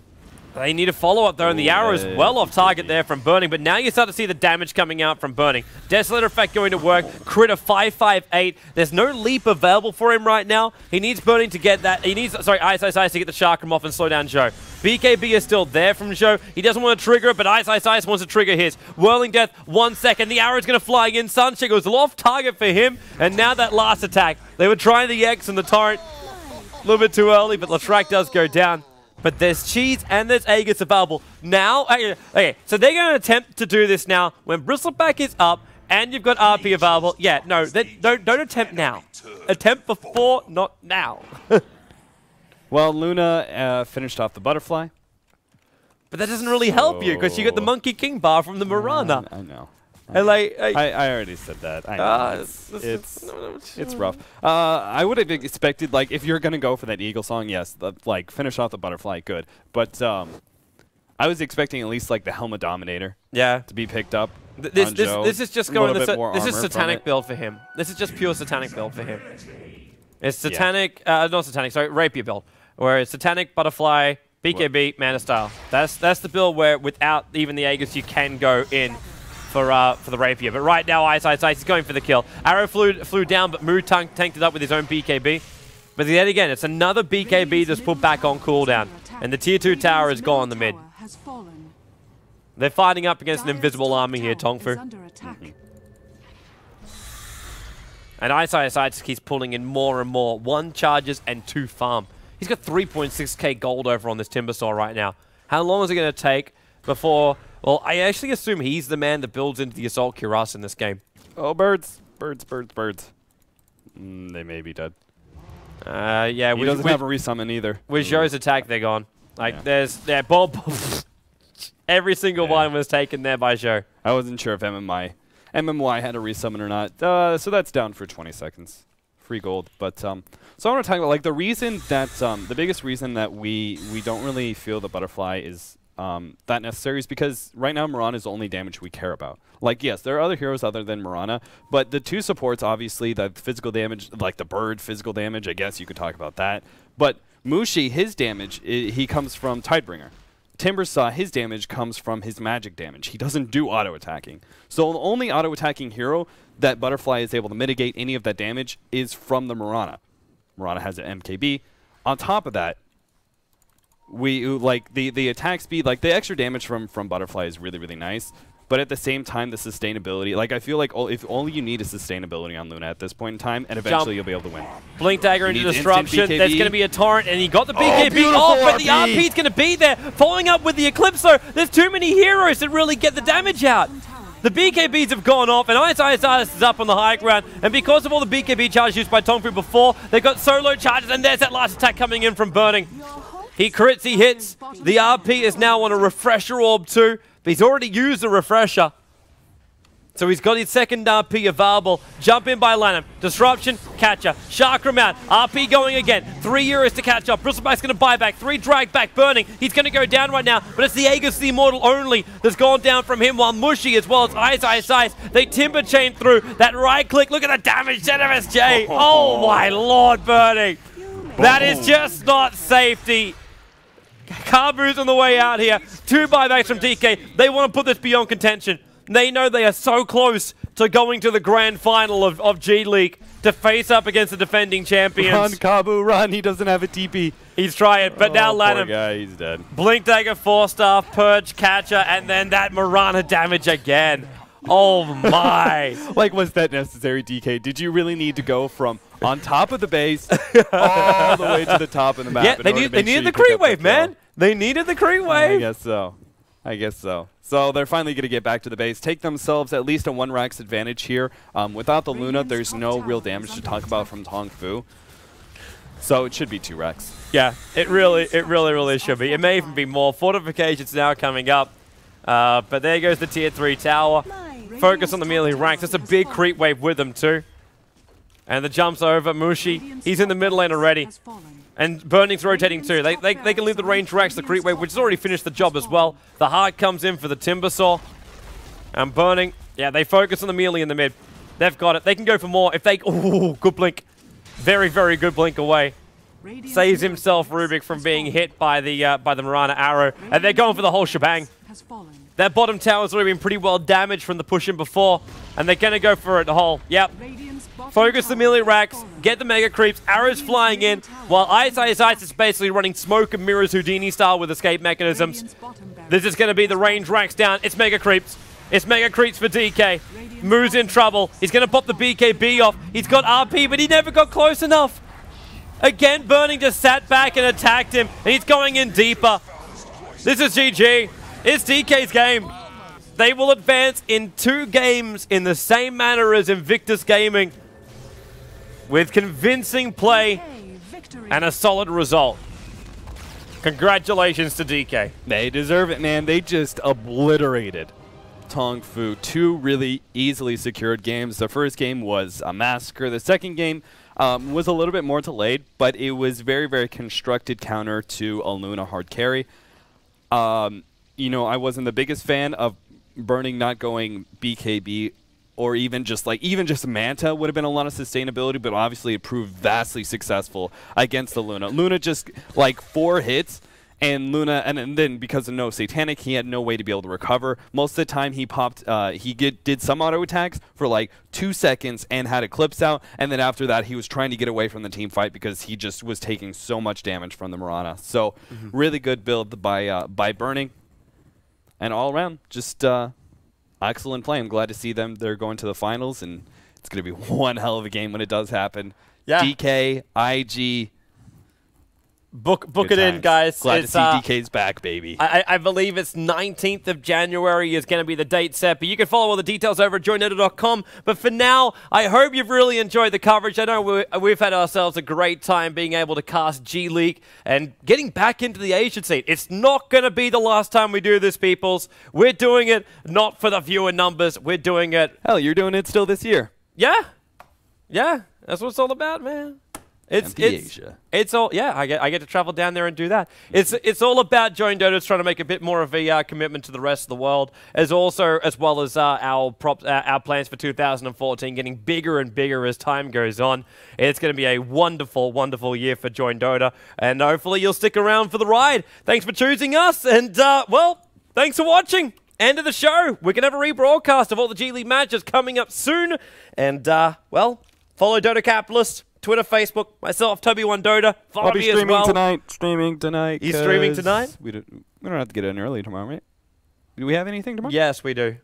Speaker 1: They need a follow-up though, and the arrow is well off target there from Burning, but now you start to see the damage coming out from Burning. Desolator effect going to work, crit of 558. There's no leap available for him right now. He needs Burning to get that. He needs, sorry, Ice Ice Ice to get the Chakram off and slow down Zhou. BKB is still there from Zhou. He doesn't want to trigger it, but Ice Ice Ice wants to trigger his. Whirling Death, one second. The arrow's going to fly in. Sansheng goes off target for him, and now that last attack. They were trying the X and the Torrent. A little bit too early, but Latrak does go down. But there's Cheese and there's Aegis available. Now, okay, so they're going to attempt to do this now when Bristleback is up and you've got RP available. Yeah, no, they, don't, don't attempt now. Attempt before, not now.
Speaker 2: Well, Luna uh, finished off the butterfly.
Speaker 1: But that doesn't really help you because you got the Monkey King bar from the Mirana.
Speaker 2: I know.
Speaker 1: And like, uh,
Speaker 2: I, I already said that. I know.
Speaker 1: uh,
Speaker 2: it's, it's, it's rough. Uh, I would have expected, like, if you're going to go for that Eaglesong, yes, the, like, finish off the butterfly, good. But um, I was expecting at least, like, the Helmet Dominator
Speaker 1: yeah.
Speaker 2: to be picked up.
Speaker 1: Th- This, this,
Speaker 2: Zhou.
Speaker 1: this is just going
Speaker 2: little
Speaker 1: the
Speaker 2: bit
Speaker 1: sa- this is satanic build for him. This is just pure satanic build for him. It's satanic, uh, not satanic, sorry, rapier build, where it's satanic butterfly, BKB, manta style. That's that's the build where without even the Aegis you can go in for uh, for the rapier. But right now Ice Ice Ice is going for the kill. Arrow flew flew down, but tank, tanked it up with his own BKB. But yet again, it's another BKB that's put back on cooldown, and the tier two tower is gone in the mid. They're fighting up against an invisible army here, Tongfu.
Speaker 3: attack.
Speaker 1: And Ice Ice Ice keeps pulling in more and more. One charges and two farm. He's got 3.6k gold over on this Timbersaw right now. How long is it going to take before... Well, I actually assume he's the man that builds into the Assault Cuirass in this game.
Speaker 2: Oh, birds. Birds, birds, birds. Mm, they may be dead.
Speaker 1: Uh, yeah,
Speaker 2: He
Speaker 1: with,
Speaker 2: doesn't
Speaker 1: with,
Speaker 2: have a resummon either.
Speaker 1: with Zhou's attack, they're gone. Like,
Speaker 2: Yeah.
Speaker 1: there's... Yeah, Bob... Every single
Speaker 2: Yeah.
Speaker 1: one was taken there by Zhou.
Speaker 2: I wasn't sure if MMI, MMY had a resummon or not. Uh, so that's down for 20 seconds. Free gold. But um, so I want to talk about like the reason that um, the biggest reason that we we don't really feel the butterfly is um, that necessary is because right now Mirana is the only damage we care about. Like yes, there are other heroes other than Mirana, but the two supports obviously the physical damage, like the bird physical damage. I guess you could talk about that. But Mushi, his damage, he comes from Tidebringer. Timbersaw, his damage comes from his magic damage. He doesn't do auto attacking. So the only auto attacking hero that Butterfly is able to mitigate any of that damage is from the Mirana. Mirana has an MKB. On top of that, we like the the attack speed, like the extra damage from from Butterfly is really really nice. But at the same time, the sustainability, like I feel like all, if only you need is sustainability on Luna at this point in time, and eventually you'll be able to win.
Speaker 1: Blink Dagger into Disruption. There's going to be a Torrent, and he got the
Speaker 2: Oh,
Speaker 1: BKB
Speaker 2: beautiful
Speaker 1: off, but the
Speaker 2: RP.
Speaker 1: RP's going to be there. Following up with the Eclipso. There's too many heroes that really get the damage out. The BKBs have gone off, and Ice is up on the high ground. And because of all the BKB charges used by Tongfu before, they've got solo charges, and there's that last attack coming in from Burning. He crits, he hits. The RP is now on a refresher orb too. But he's already used the refresher. So he's got his second RP available. Jump in by LaNm. Disruption, catcher. Chakram out. RP going again. Three euros to catch up. Bristleback's going to buy back. Three drag back. Burning. He's going to go down right now. But it's the Aegis the Immortal only that's gone down from him while Mushi as well as Ice Ice Ice. They timber chain through. That right click. Look at the damage. ZSMJ. Oh my lord, Burning. That is just not safety. Kabu's on the way out here. Two buybacks from DK. They want to put this beyond contention. They know they are so close to going to the grand final of, of G League to face up against the defending champions.
Speaker 2: Run,
Speaker 1: champions.
Speaker 2: Kabu, run! He doesn't have a TP.
Speaker 1: He's trying, but now
Speaker 2: oh, poor
Speaker 1: LaNm.
Speaker 2: guy, he's dead.
Speaker 1: Blink Dagger, Force Staff, Purge, Catcher, and then that Mirana damage again. Oh my.
Speaker 2: Like, was that necessary, DK? Did you really need to go from on top of the base all the way to the top of the map?
Speaker 1: yeah, they, need, they
Speaker 2: make sure
Speaker 1: needed the
Speaker 2: pick
Speaker 1: creep wave, man. They needed the creep wave.
Speaker 2: I guess so. I guess so. So they're finally going to get back to the base, take themselves at least a one racks advantage here. Um, without the Luna, there's no real damage to talk about from Tongfu. So it should be two racks.
Speaker 1: Yeah, it really, it really, really should be. It may even be more. Fortifications now coming up. Uh, but there goes the tier 3 tower. Focus on the melee ranks. That's a big creep wave with them too. And the jumps over. Mushi, he's in the middle lane already. And Burning's rotating too. They, they, they can leave the range racks, the creep wave, which has already finished the job as well. The heart comes in for the Timbersaw. And Burning, yeah, they focus on the melee in the mid. They've got it. They can go for more. If they, oh, good blink. Very, very good blink away. Saves himself Rubik from being hit by the uh, by the Mirana arrow. And they're going for the whole shebang. That bottom tower's already been pretty well damaged from the push-in before. And they're going to go for it whole. Yep. Focus the melee racks, get the mega creeps, arrows flying in, while Ice is basically running smoke and mirrors Houdini style with escape mechanisms. This is going to be the range racks down. It's mega creeps. It's mega creeps for DK. Mu's in trouble. He's going to pop the BKB off. He's got RP, but he never got close enough. Again, Burning just sat back and attacked him, and he's going in deeper. This is GG. It's DK's game. They will advance in two games in the same manner as Invictus Gaming with convincing play and a solid result. Congratulations to DK.
Speaker 2: They deserve it, man. They just obliterated Tongfu. Two really easily secured games. The first game was a massacre. The second game um, was a little bit more delayed, but it was very, very constructed counter to a Luna hard carry. Um, you know, I wasn't the biggest fan of Burning not going BKB or even just like even just Manta would have been a lot of sustainability, but obviously it proved vastly successful against the Luna. Luna just like four hits and Luna, and, and then because of no Satanic, he had no way to be able to recover. Most of the time, he popped, uh, he get, did some auto attacks for like two seconds and had Eclipse out, and then after that, he was trying to get away from the team fight because he just was taking so much damage from the Mirana. So, really good build by uh, by Burning, and all around, just uh, excellent play. I'm glad to see them. They're going to the finals, and it's going to be one hell of a game when it does happen.
Speaker 1: Yeah.
Speaker 2: DK, IG,
Speaker 1: Book book
Speaker 2: good
Speaker 1: it in, guys.
Speaker 2: Glad
Speaker 1: It's,
Speaker 2: to see
Speaker 1: uh,
Speaker 2: DK's back, baby.
Speaker 1: I, I believe it's 19th of January is going to be the date set, but you can follow all the details over at joinDOTA.com. But for now, I hope you've really enjoyed the coverage. I know we, we've had ourselves a great time being able to cast G League and getting back into the Asian scene. It's not going to be the last time we do this, peoples. We're doing it not for the viewer numbers. We're doing it
Speaker 2: Hell, you're doing it still this year.
Speaker 1: Yeah, yeah, that's what it's all about, man. It's it's
Speaker 2: Asia.
Speaker 1: it's all yeah. I get I get to travel down there and do that. It's it's all about Join Dota. Trying to make a bit more of a uh, commitment to the rest of the world, as also as well as uh, our prop uh, our plans for 2014 getting bigger and bigger as time goes on. It's going to be a wonderful, wonderful year for Join Dota, and hopefully you'll stick around for the ride. Thanks for choosing us, and uh, well, thanks for watching. End of the show. We're going to have a rebroadcast of all the G League matches coming up soon. And, uh, well, follow Dota Capitalist, Twitter, Facebook, myself, TobiWan Dota. Follow
Speaker 2: I'll be
Speaker 1: me as
Speaker 2: streaming
Speaker 1: well.
Speaker 2: tonight. Streaming tonight.
Speaker 1: You streaming tonight?
Speaker 2: We don't. We don't have to get in early tomorrow, right? Do we have anything tomorrow?
Speaker 1: Yes, we do.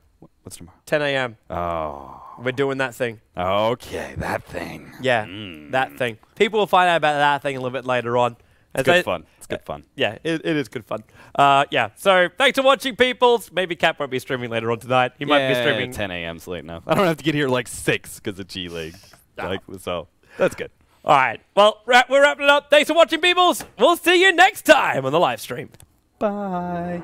Speaker 2: What's tomorrow?
Speaker 1: 10 a.m.
Speaker 2: Oh.
Speaker 1: We're doing that thing.
Speaker 2: Okay, that thing.
Speaker 1: Yeah,
Speaker 2: Mm.
Speaker 1: that thing. People will find out about that thing a little bit later on.
Speaker 2: It's
Speaker 1: As
Speaker 2: good
Speaker 1: I-
Speaker 2: fun. It's good fun.
Speaker 1: Yeah, it, it is good fun. Uh, yeah, so thanks for watching, peoples. Maybe Cap won't be streaming later on tonight. He might be
Speaker 2: Yeah,
Speaker 1: streaming
Speaker 2: 10 a.m.'s late enough. I don't have to get here like six because of G League. Like so, that's good.
Speaker 1: All right. Well, we're wrapping it up. Thanks for watching, peoples. We'll see you next time on the live stream.
Speaker 2: Bye.